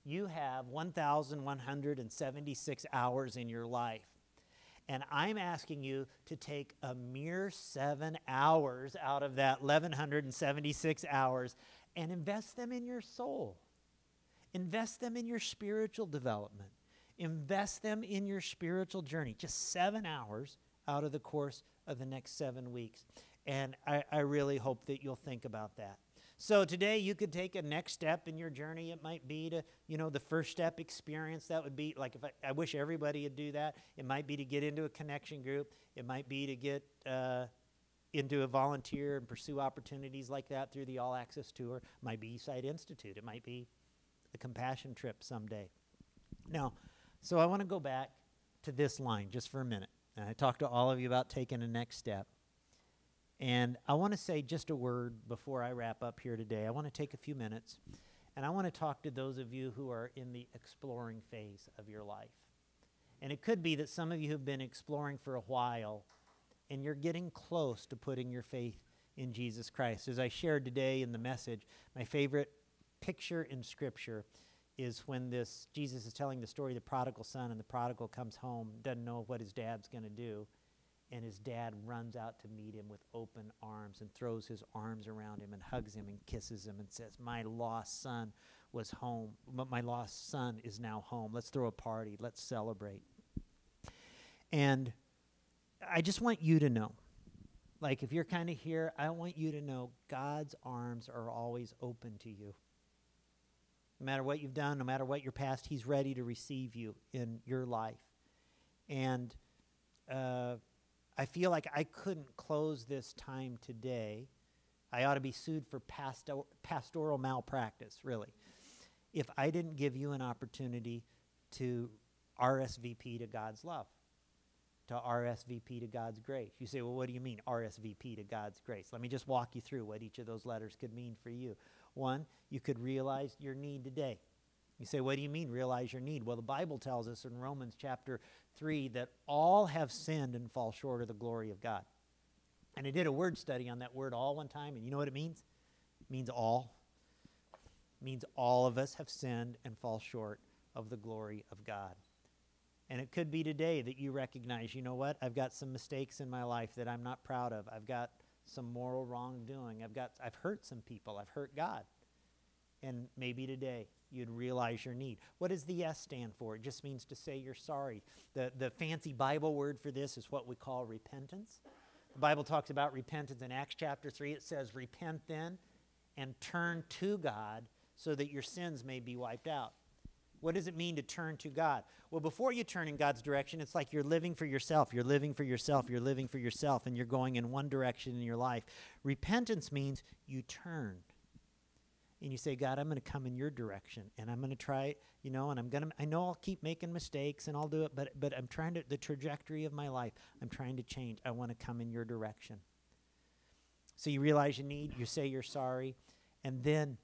you have 1,176 hours in your life. And I'm asking you to take a mere seven hours out of that 1,176 hours and invest them in your soul. Invest them in your spiritual development. Invest them in your spiritual journey. Just seven hours out of the course of the next seven weeks. And I, I really hope that you'll think about that. So today you could take a next step in your journey. It might be to, you know, the first step experience. That would be like if I, I wish everybody would do that. It might be to get into a connection group. It might be to get uh, into a volunteer and pursue opportunities like that through the All Access Tour. It might be Eastside Institute. It might be a compassion trip someday. Now, so I want to go back to this line just for a minute. And I talked to all of you about taking a next step. And I want to say just a word before I wrap up here today. I want to take a few minutes and I want to talk to those of you who are in the exploring phase of your life. And it could be that some of you have been exploring for a while and you're getting close to putting your faith in Jesus Christ. As I shared today in the message, my favorite picture in Scripture is when this Jesus is telling the story of the prodigal son, and the prodigal comes home, doesn't know what his dad's going to do and his dad runs out to meet him with open arms and throws his arms around him and hugs him and kisses him and says, My lost son was home, my lost son is now home. Let's throw a party, let's celebrate. And I just want you to know like if you're kind of here, I want you to know God's arms are always open to you. No matter what you've done, no matter what your past, He's ready to receive you in your life. And uh, I feel like I couldn't close this time today. I ought to be sued for pasto- pastoral malpractice, really, if I didn't give you an opportunity to RSVP to God's love, to RSVP to God's grace. You say, well, what do you mean, RSVP to God's grace? Let me just walk you through what each of those letters could mean for you. One, you could realize your need today. You say, what do you mean, realize your need? Well, the Bible tells us in Romans chapter 3 that all have sinned and fall short of the glory of God. And I did a word study on that word all one time, and you know what it means? It means all. It means all of us have sinned and fall short of the glory of God. And it could be today that you recognize, you know what? I've got some mistakes in my life that I'm not proud of. I've got some moral wrongdoing. I've got I've hurt some people. I've hurt God. And maybe today you'd realize your need. What does the S stand for? It just means to say you're sorry. The, the fancy Bible word for this is what we call repentance. The Bible talks about repentance in Acts chapter 3. It says, Repent then and turn to God so that your sins may be wiped out. What does it mean to turn to God? Well, before you turn in God's direction, it's like you're living for yourself. You're living for yourself. You're living for yourself, and you're going in one direction in your life. Repentance means you turn and you say, God, I'm going to come in your direction and I'm going to try, you know, and I'm going to, I know I'll keep making mistakes and I'll do it, but, but I'm trying to, the trajectory of my life, I'm trying to change. I want to come in your direction. So you realize you need, you say you're sorry, and then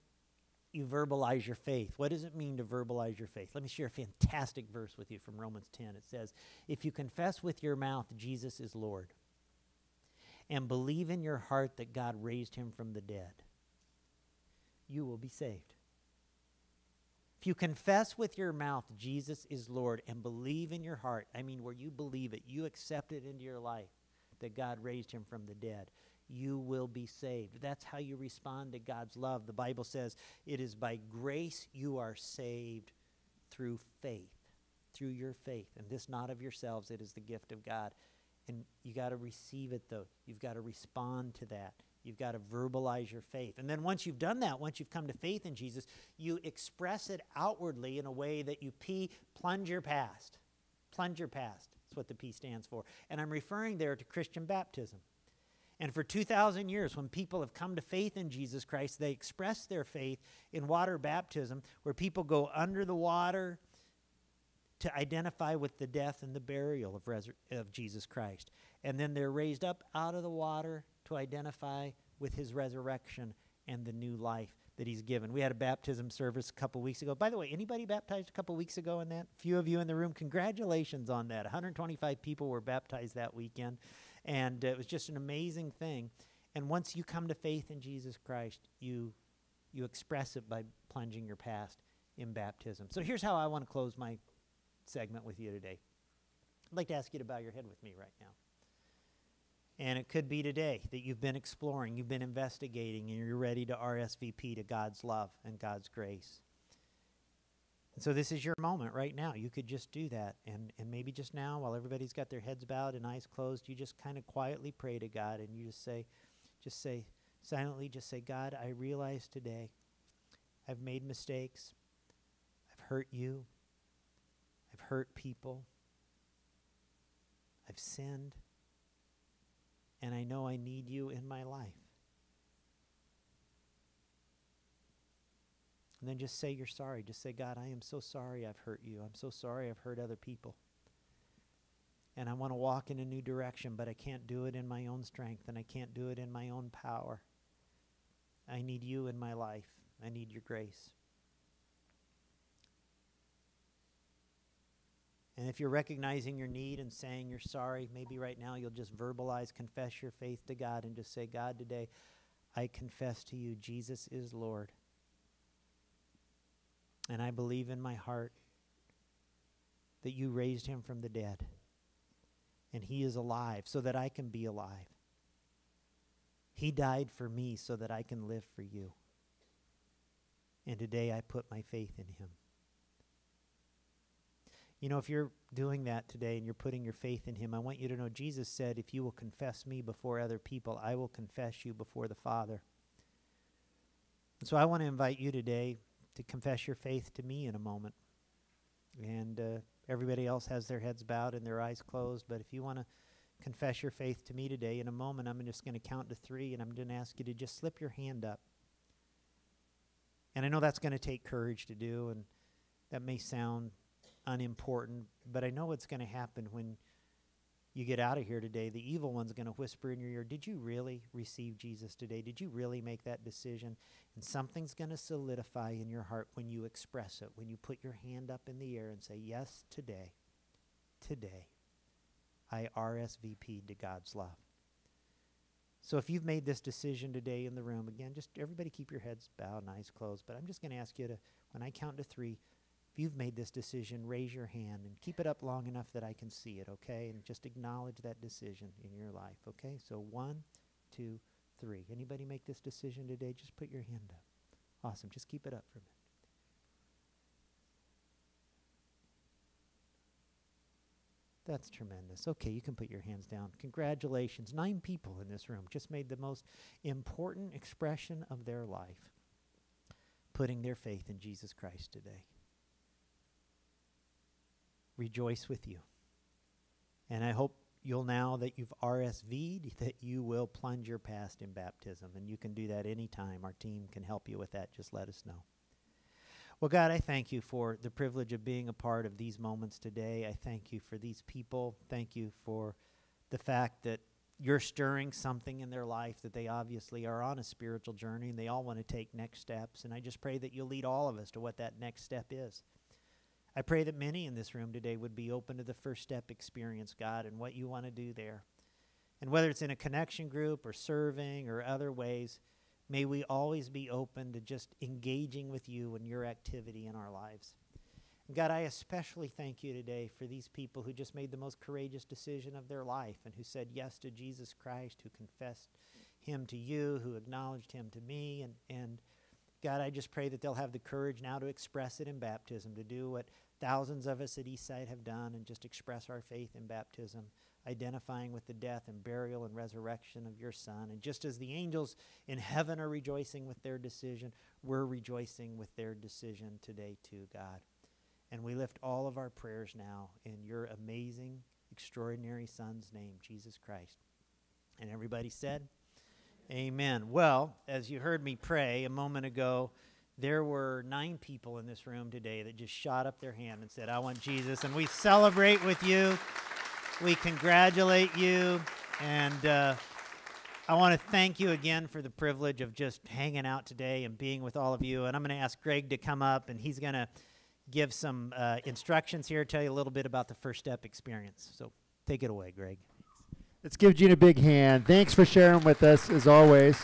you verbalize your faith. What does it mean to verbalize your faith? Let me share a fantastic verse with you from Romans 10. It says, If you confess with your mouth Jesus is Lord and believe in your heart that God raised him from the dead, you will be saved. If you confess with your mouth Jesus is Lord and believe in your heart, I mean, where you believe it, you accept it into your life that God raised him from the dead, you will be saved. That's how you respond to God's love. The Bible says it is by grace you are saved through faith, through your faith. And this not of yourselves, it is the gift of God. And you got to receive it, though. You've got to respond to that. You've got to verbalize your faith. And then once you've done that, once you've come to faith in Jesus, you express it outwardly in a way that you P, plunge your past. Plunge your past. That's what the P stands for. And I'm referring there to Christian baptism. And for 2,000 years, when people have come to faith in Jesus Christ, they express their faith in water baptism, where people go under the water to identify with the death and the burial of, of Jesus Christ. And then they're raised up out of the water to identify with his resurrection and the new life that he's given. We had a baptism service a couple weeks ago. By the way, anybody baptized a couple weeks ago in that? A few of you in the room, congratulations on that. 125 people were baptized that weekend, and it was just an amazing thing. And once you come to faith in Jesus Christ, you, you express it by plunging your past in baptism. So here's how I want to close my segment with you today. I'd like to ask you to bow your head with me right now. And it could be today that you've been exploring, you've been investigating, and you're ready to RSVP to God's love and God's grace. And so this is your moment right now. You could just do that. And, and maybe just now, while everybody's got their heads bowed and eyes closed, you just kind of quietly pray to God and you just say, just say, silently, just say, God, I realize today I've made mistakes. I've hurt you. I've hurt people. I've sinned. And I know I need you in my life. And then just say you're sorry. Just say, God, I am so sorry I've hurt you. I'm so sorry I've hurt other people. And I want to walk in a new direction, but I can't do it in my own strength and I can't do it in my own power. I need you in my life. I need your grace. And if you're recognizing your need and saying you're sorry, maybe right now you'll just verbalize, confess your faith to God, and just say, God, today I confess to you, Jesus is Lord. And I believe in my heart that you raised him from the dead. And he is alive so that I can be alive. He died for me so that I can live for you. And today I put my faith in him. You know, if you're doing that today and you're putting your faith in him, I want you to know Jesus said, If you will confess me before other people, I will confess you before the Father. And so I want to invite you today to confess your faith to me in a moment. And uh, everybody else has their heads bowed and their eyes closed. But if you want to confess your faith to me today, in a moment, I'm just going to count to three and I'm going to ask you to just slip your hand up. And I know that's going to take courage to do, and that may sound unimportant, but I know it's going to happen when you get out of here today, the evil one's going to whisper in your ear, Did you really receive Jesus today? Did you really make that decision? And something's going to solidify in your heart when you express it, when you put your hand up in the air and say, Yes, today, today, I RSVP'd to God's love. So if you've made this decision today in the room, again, just everybody keep your heads bowed and eyes closed. But I'm just going to ask you to, when I count to three, if you've made this decision, raise your hand and keep it up long enough that I can see it, okay? And just acknowledge that decision in your life, okay? So one, two, three. Anybody make this decision today? Just put your hand up. Awesome. Just keep it up for a minute. That's tremendous. Okay, you can put your hands down. Congratulations. Nine people in this room just made the most important expression of their life, putting their faith in Jesus Christ today rejoice with you. And I hope you'll now that you've RSV'd that you will plunge your past in baptism. And you can do that anytime. Our team can help you with that. Just let us know. Well, God, I thank you for the privilege of being a part of these moments today. I thank you for these people. Thank you for the fact that you're stirring something in their life that they obviously are on a spiritual journey and they all want to take next steps. And I just pray that you'll lead all of us to what that next step is. I pray that many in this room today would be open to the first step experience, God, and what you want to do there. And whether it's in a connection group or serving or other ways, may we always be open to just engaging with you and your activity in our lives. God, I especially thank you today for these people who just made the most courageous decision of their life and who said yes to Jesus Christ, who confessed him to you, who acknowledged him to me, and, and God, I just pray that they'll have the courage now to express it in baptism, to do what thousands of us at Eastside have done and just express our faith in baptism, identifying with the death and burial and resurrection of your Son. And just as the angels in heaven are rejoicing with their decision, we're rejoicing with their decision today, too, God. And we lift all of our prayers now in your amazing, extraordinary Son's name, Jesus Christ. And everybody said, Amen. Well, as you heard me pray a moment ago, there were nine people in this room today that just shot up their hand and said, I want Jesus. And we celebrate with you. We congratulate you. And uh, I want to thank you again for the privilege of just hanging out today and being with all of you. And I'm going to ask Greg to come up, and he's going to give some uh, instructions here, tell you a little bit about the first step experience. So take it away, Greg. Let's give Gene a big hand. Thanks for sharing with us, as always.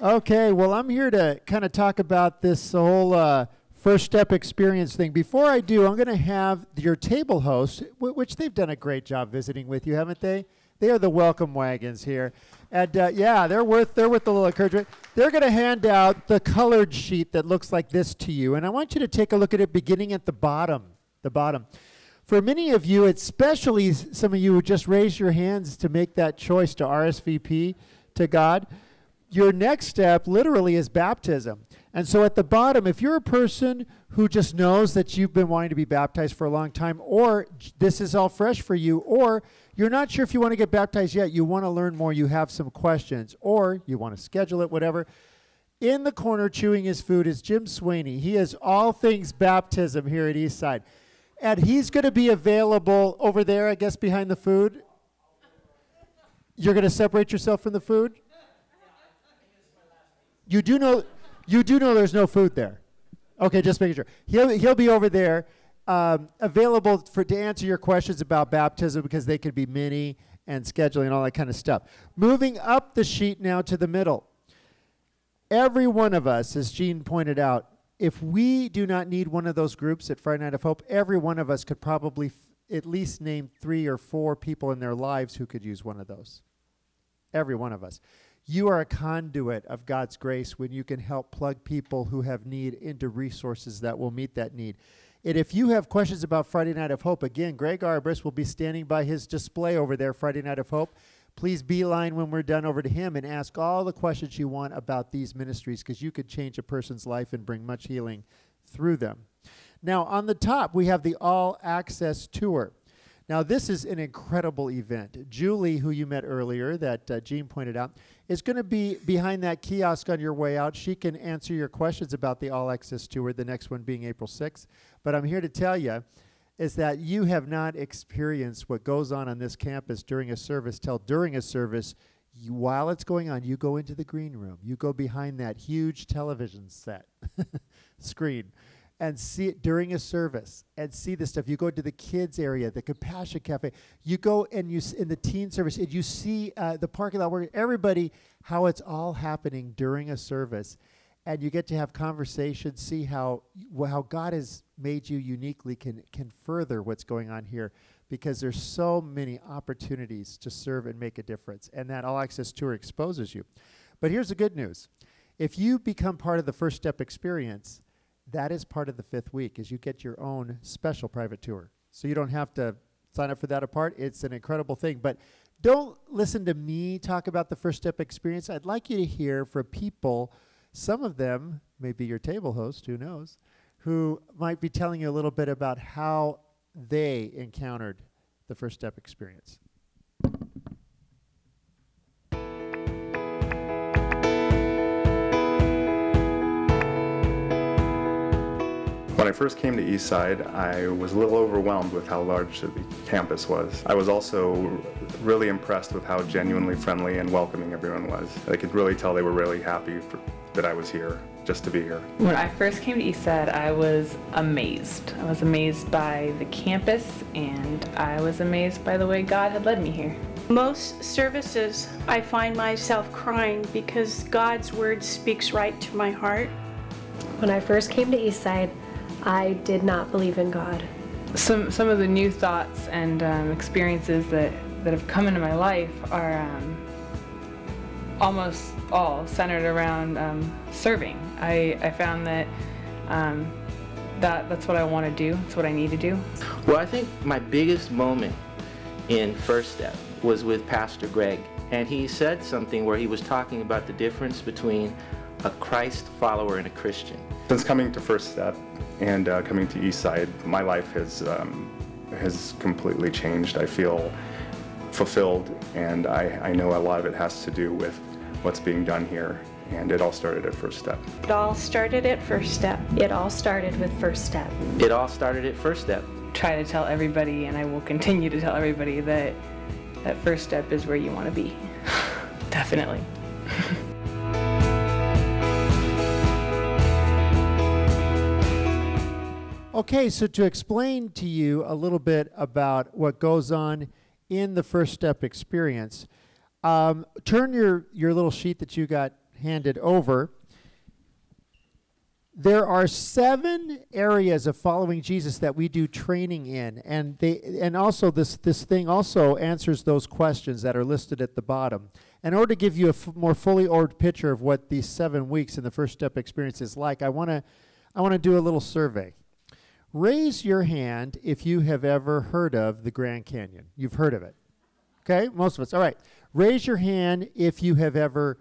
Okay, well, I'm here to kind of talk about this whole uh, first step experience thing. Before I do, I'm going to have your table host, w- which they've done a great job visiting with you, haven't they? They are the welcome wagons here, and uh, yeah, they're worth they're worth a little encouragement. They're going to hand out the colored sheet that looks like this to you, and I want you to take a look at it beginning at the bottom. The bottom. For many of you, especially some of you who just raised your hands to make that choice to RSVP to God, your next step literally is baptism. And so at the bottom, if you're a person who just knows that you've been wanting to be baptized for a long time, or this is all fresh for you, or you're not sure if you want to get baptized yet, you want to learn more, you have some questions, or you want to schedule it, whatever. In the corner, chewing his food, is Jim Swaney. He is all things baptism here at Eastside. And he's going to be available over there, I guess, behind the food. You're going to separate yourself from the food? You do know, you do know there's no food there. Okay, just making sure. He'll, he'll be over there, um, available for to answer your questions about baptism because they could be many and scheduling and all that kind of stuff. Moving up the sheet now to the middle. Every one of us, as Gene pointed out, if we do not need one of those groups at Friday Night of Hope, every one of us could probably at least name three or four people in their lives who could use one of those. Every one of us. You are a conduit of God's grace when you can help plug people who have need into resources that will meet that need. And if you have questions about Friday Night of Hope, again, Greg Arbus will be standing by his display over there, Friday Night of Hope. Please beeline when we're done over to him and ask all the questions you want about these ministries because you could change a person's life and bring much healing through them. Now, on the top, we have the All Access Tour. Now, this is an incredible event. Julie, who you met earlier, that uh, Gene pointed out, is going to be behind that kiosk on your way out. She can answer your questions about the All Access Tour, the next one being April 6th. But I'm here to tell you is that you have not experienced what goes on on this campus during a service till during a service you, while it's going on you go into the green room you go behind that huge television set screen and see it during a service and see this stuff. You go to the kids area the compassion cafe. You go and you in the teen service and you see uh, the parking lot where everybody how it's all happening during a service. And you get to have conversations, see how how God has made you uniquely can can further what's going on here, because there's so many opportunities to serve and make a difference, and that All Access Tour exposes you. But here's the good news: if you become part of the First Step experience, that is part of the fifth week, is you get your own special private tour, so you don't have to sign up for that apart. It's an incredible thing, but. Don't listen to me talk about the first step experience. I'd like you to hear from people some of them may be your table host, who knows, who might be telling you a little bit about how they encountered the first step experience. When I first came to Eastside, I was a little overwhelmed with how large the campus was. I was also really impressed with how genuinely friendly and welcoming everyone was. I could really tell they were really happy for, that I was here, just to be here. When I first came to Eastside, I was amazed. I was amazed by the campus, and I was amazed by the way God had led me here. Most services, I find myself crying because God's word speaks right to my heart. When I first came to Eastside, I did not believe in God. Some some of the new thoughts and um, experiences that that have come into my life are um, almost all centered around um, serving. I I found that. Um, that, that's what I want to do. It's what I need to do. Well, I think my biggest moment in First Step was with Pastor Greg. And he said something where he was talking about the difference between a Christ follower and a Christian. Since coming to First Step and uh, coming to Eastside, my life has um, has completely changed. I feel fulfilled, and I, I know a lot of it has to do with what's being done here. And it all started at First Step. It all started at First Step. It all started with First Step. It all started at First Step. Try to tell everybody, and I will continue to tell everybody that that first step is where you want to be. Definitely. Okay, so to explain to you a little bit about what goes on in the first step experience, um, turn your, your little sheet that you got handed over. There are seven areas of following Jesus that we do training in, and they and also this this thing also answers those questions that are listed at the bottom. In order to give you a more fully ordered picture of what these seven weeks in the first step experience is like, I want to I want to do a little survey. Raise your hand if you have ever heard of the Grand Canyon. You've heard of it. Okay, most of us. All right. Raise your hand if you have ever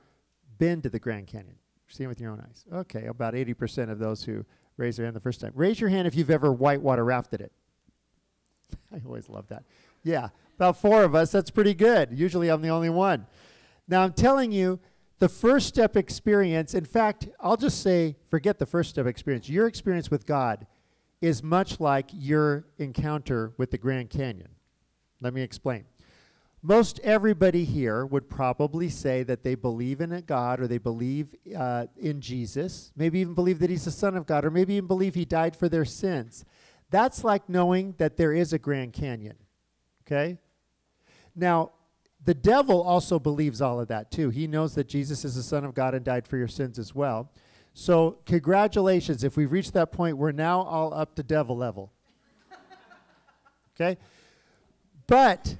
been to the Grand Canyon. Seen it with your own eyes. Okay, about 80% of those who raise their hand the first time. Raise your hand if you've ever whitewater rafted it. I always love that. Yeah, about four of us. That's pretty good. Usually I'm the only one. Now I'm telling you, the first step experience, in fact, I'll just say, forget the first step experience. Your experience with God is much like your encounter with the Grand Canyon. Let me explain. Most everybody here would probably say that they believe in a God or they believe uh, in Jesus, maybe even believe that he's the Son of God, or maybe even believe he died for their sins. That's like knowing that there is a Grand Canyon. Okay? Now, the devil also believes all of that too. He knows that Jesus is the Son of God and died for your sins as well. So, congratulations. If we've reached that point, we're now all up to devil level. okay? But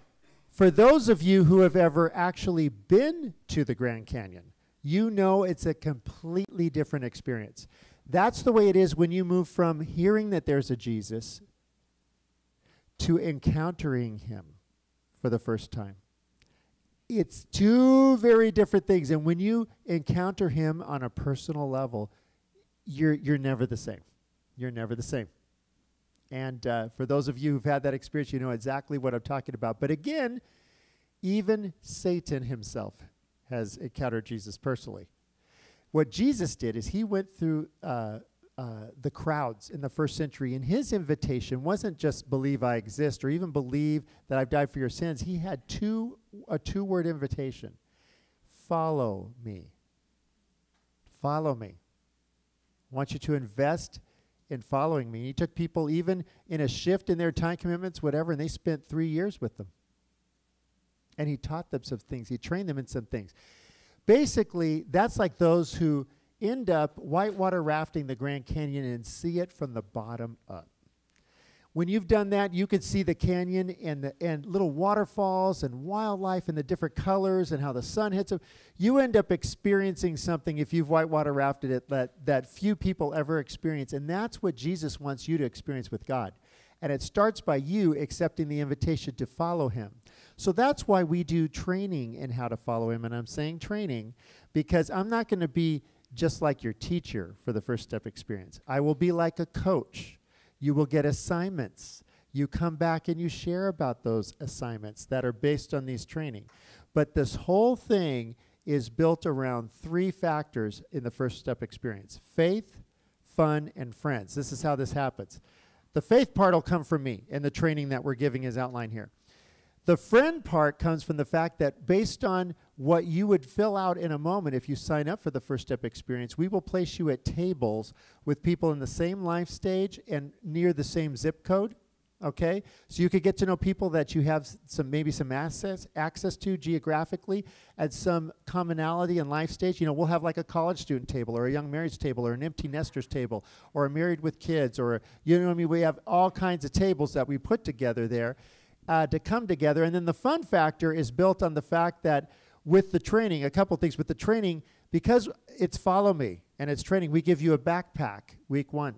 for those of you who have ever actually been to the Grand Canyon, you know it's a completely different experience. That's the way it is when you move from hearing that there's a Jesus to encountering him for the first time. It's two very different things. And when you encounter him on a personal level, you're, you're never the same. You're never the same. And uh, for those of you who've had that experience, you know exactly what I'm talking about. But again, even Satan himself has encountered Jesus personally. What Jesus did is he went through uh, uh, the crowds in the first century, and his invitation wasn't just believe I exist or even believe that I've died for your sins. He had two a two-word invitation: follow me. Follow me. I want you to invest in following me. He took people even in a shift in their time commitments, whatever, and they spent three years with them. And he taught them some things. He trained them in some things. Basically, that's like those who end up whitewater rafting the Grand Canyon and see it from the bottom up. When you've done that, you can see the canyon and the and little waterfalls and wildlife and the different colors and how the sun hits them. You end up experiencing something if you've whitewater rafted it that, that few people ever experience. And that's what Jesus wants you to experience with God. And it starts by you accepting the invitation to follow him. So that's why we do training in how to follow him. And I'm saying training because I'm not going to be just like your teacher for the first step experience. I will be like a coach you will get assignments. You come back and you share about those assignments that are based on these training. But this whole thing is built around three factors in the first step experience faith, fun, and friends. This is how this happens. The faith part will come from me and the training that we're giving is outlined here. The friend part comes from the fact that based on what you would fill out in a moment if you sign up for the first step experience, we will place you at tables with people in the same life stage and near the same zip code. Okay, so you could get to know people that you have some maybe some access access to geographically at some commonality in life stage. You know, we'll have like a college student table or a young marriage table or an empty nesters table or a married with kids or you know what I mean. We have all kinds of tables that we put together there uh, to come together. And then the fun factor is built on the fact that with the training, a couple things with the training, because it's follow me and it's training, we give you a backpack week one.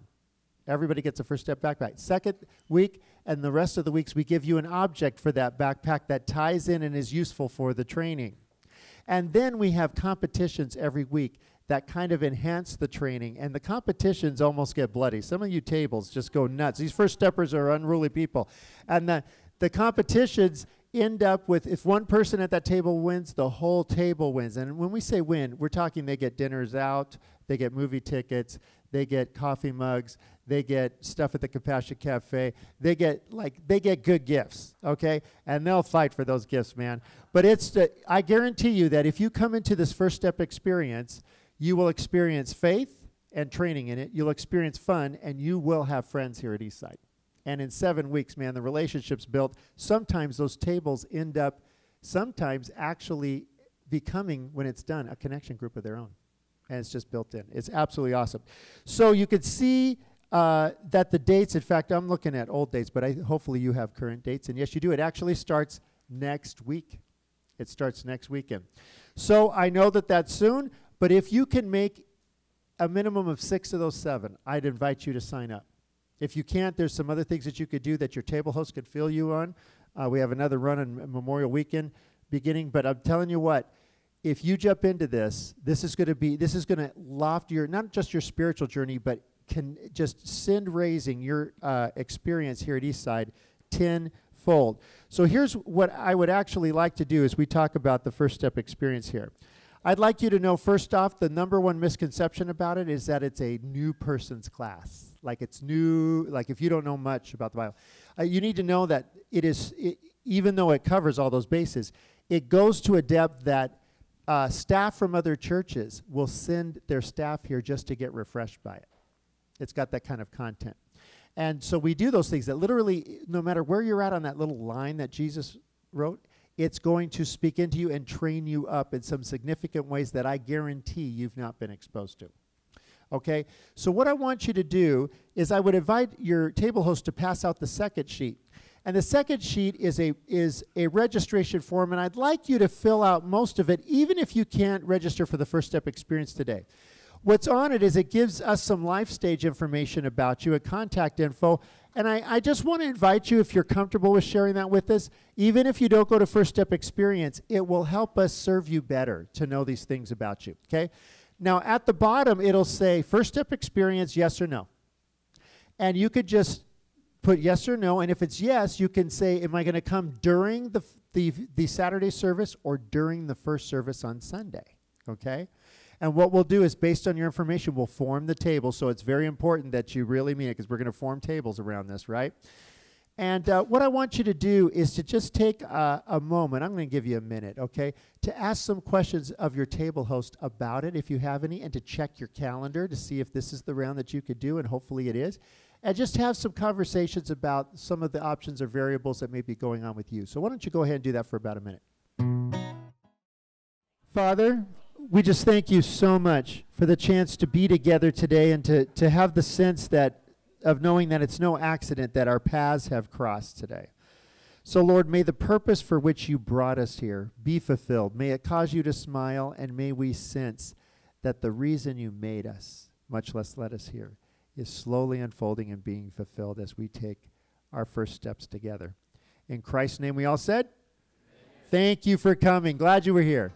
Everybody gets a first step backpack. Second week, and the rest of the weeks, we give you an object for that backpack that ties in and is useful for the training. And then we have competitions every week that kind of enhance the training. And the competitions almost get bloody. Some of you tables just go nuts. These first steppers are unruly people. And the, the competitions end up with if one person at that table wins, the whole table wins. And when we say win, we're talking they get dinners out, they get movie tickets, they get coffee mugs, they get stuff at the Compassion Cafe. They get like they get good gifts, okay? And they'll fight for those gifts, man. But it's the, I guarantee you that if you come into this first step experience, you will experience faith, and training in it. You'll experience fun, and you will have friends here at Eastside. And in seven weeks, man, the relationships built. Sometimes those tables end up, sometimes actually becoming, when it's done, a connection group of their own. And it's just built in. It's absolutely awesome. So you could see uh, that the dates, in fact, I'm looking at old dates, but I, hopefully you have current dates. And yes, you do. It actually starts next week. It starts next weekend. So I know that that's soon, but if you can make a minimum of six of those seven, I'd invite you to sign up. If you can't, there's some other things that you could do that your table host could fill you on. Uh, we have another run on Memorial Weekend beginning, but I'm telling you what, if you jump into this, this is going to be this is going to loft your not just your spiritual journey, but can just send raising your uh, experience here at Eastside tenfold. So here's what I would actually like to do as we talk about the first step experience here. I'd like you to know first off, the number one misconception about it is that it's a new person's class. Like it's new, like if you don't know much about the Bible, uh, you need to know that it is, it, even though it covers all those bases, it goes to a depth that uh, staff from other churches will send their staff here just to get refreshed by it. It's got that kind of content. And so we do those things that literally, no matter where you're at on that little line that Jesus wrote, it's going to speak into you and train you up in some significant ways that I guarantee you've not been exposed to. Okay? So, what I want you to do is I would invite your table host to pass out the second sheet. And the second sheet is a, is a registration form, and I'd like you to fill out most of it, even if you can't register for the first step experience today. What's on it is it gives us some life stage information about you, a contact info. And I, I just want to invite you, if you're comfortable with sharing that with us, even if you don't go to First Step Experience, it will help us serve you better to know these things about you. Okay? Now, at the bottom, it'll say First Step Experience, yes or no. And you could just put yes or no. And if it's yes, you can say, Am I going to come during the, the, the Saturday service or during the first service on Sunday? Okay? And what we'll do is, based on your information, we'll form the table. So it's very important that you really mean it because we're going to form tables around this, right? And uh, what I want you to do is to just take uh, a moment. I'm going to give you a minute, okay, to ask some questions of your table host about it, if you have any, and to check your calendar to see if this is the round that you could do, and hopefully it is. And just have some conversations about some of the options or variables that may be going on with you. So why don't you go ahead and do that for about a minute? Father, we just thank you so much for the chance to be together today and to, to have the sense that of knowing that it's no accident that our paths have crossed today. So, Lord, may the purpose for which you brought us here be fulfilled. May it cause you to smile, and may we sense that the reason you made us, much less let us here, is slowly unfolding and being fulfilled as we take our first steps together. In Christ's name, we all said. Thank you for coming. Glad you were here.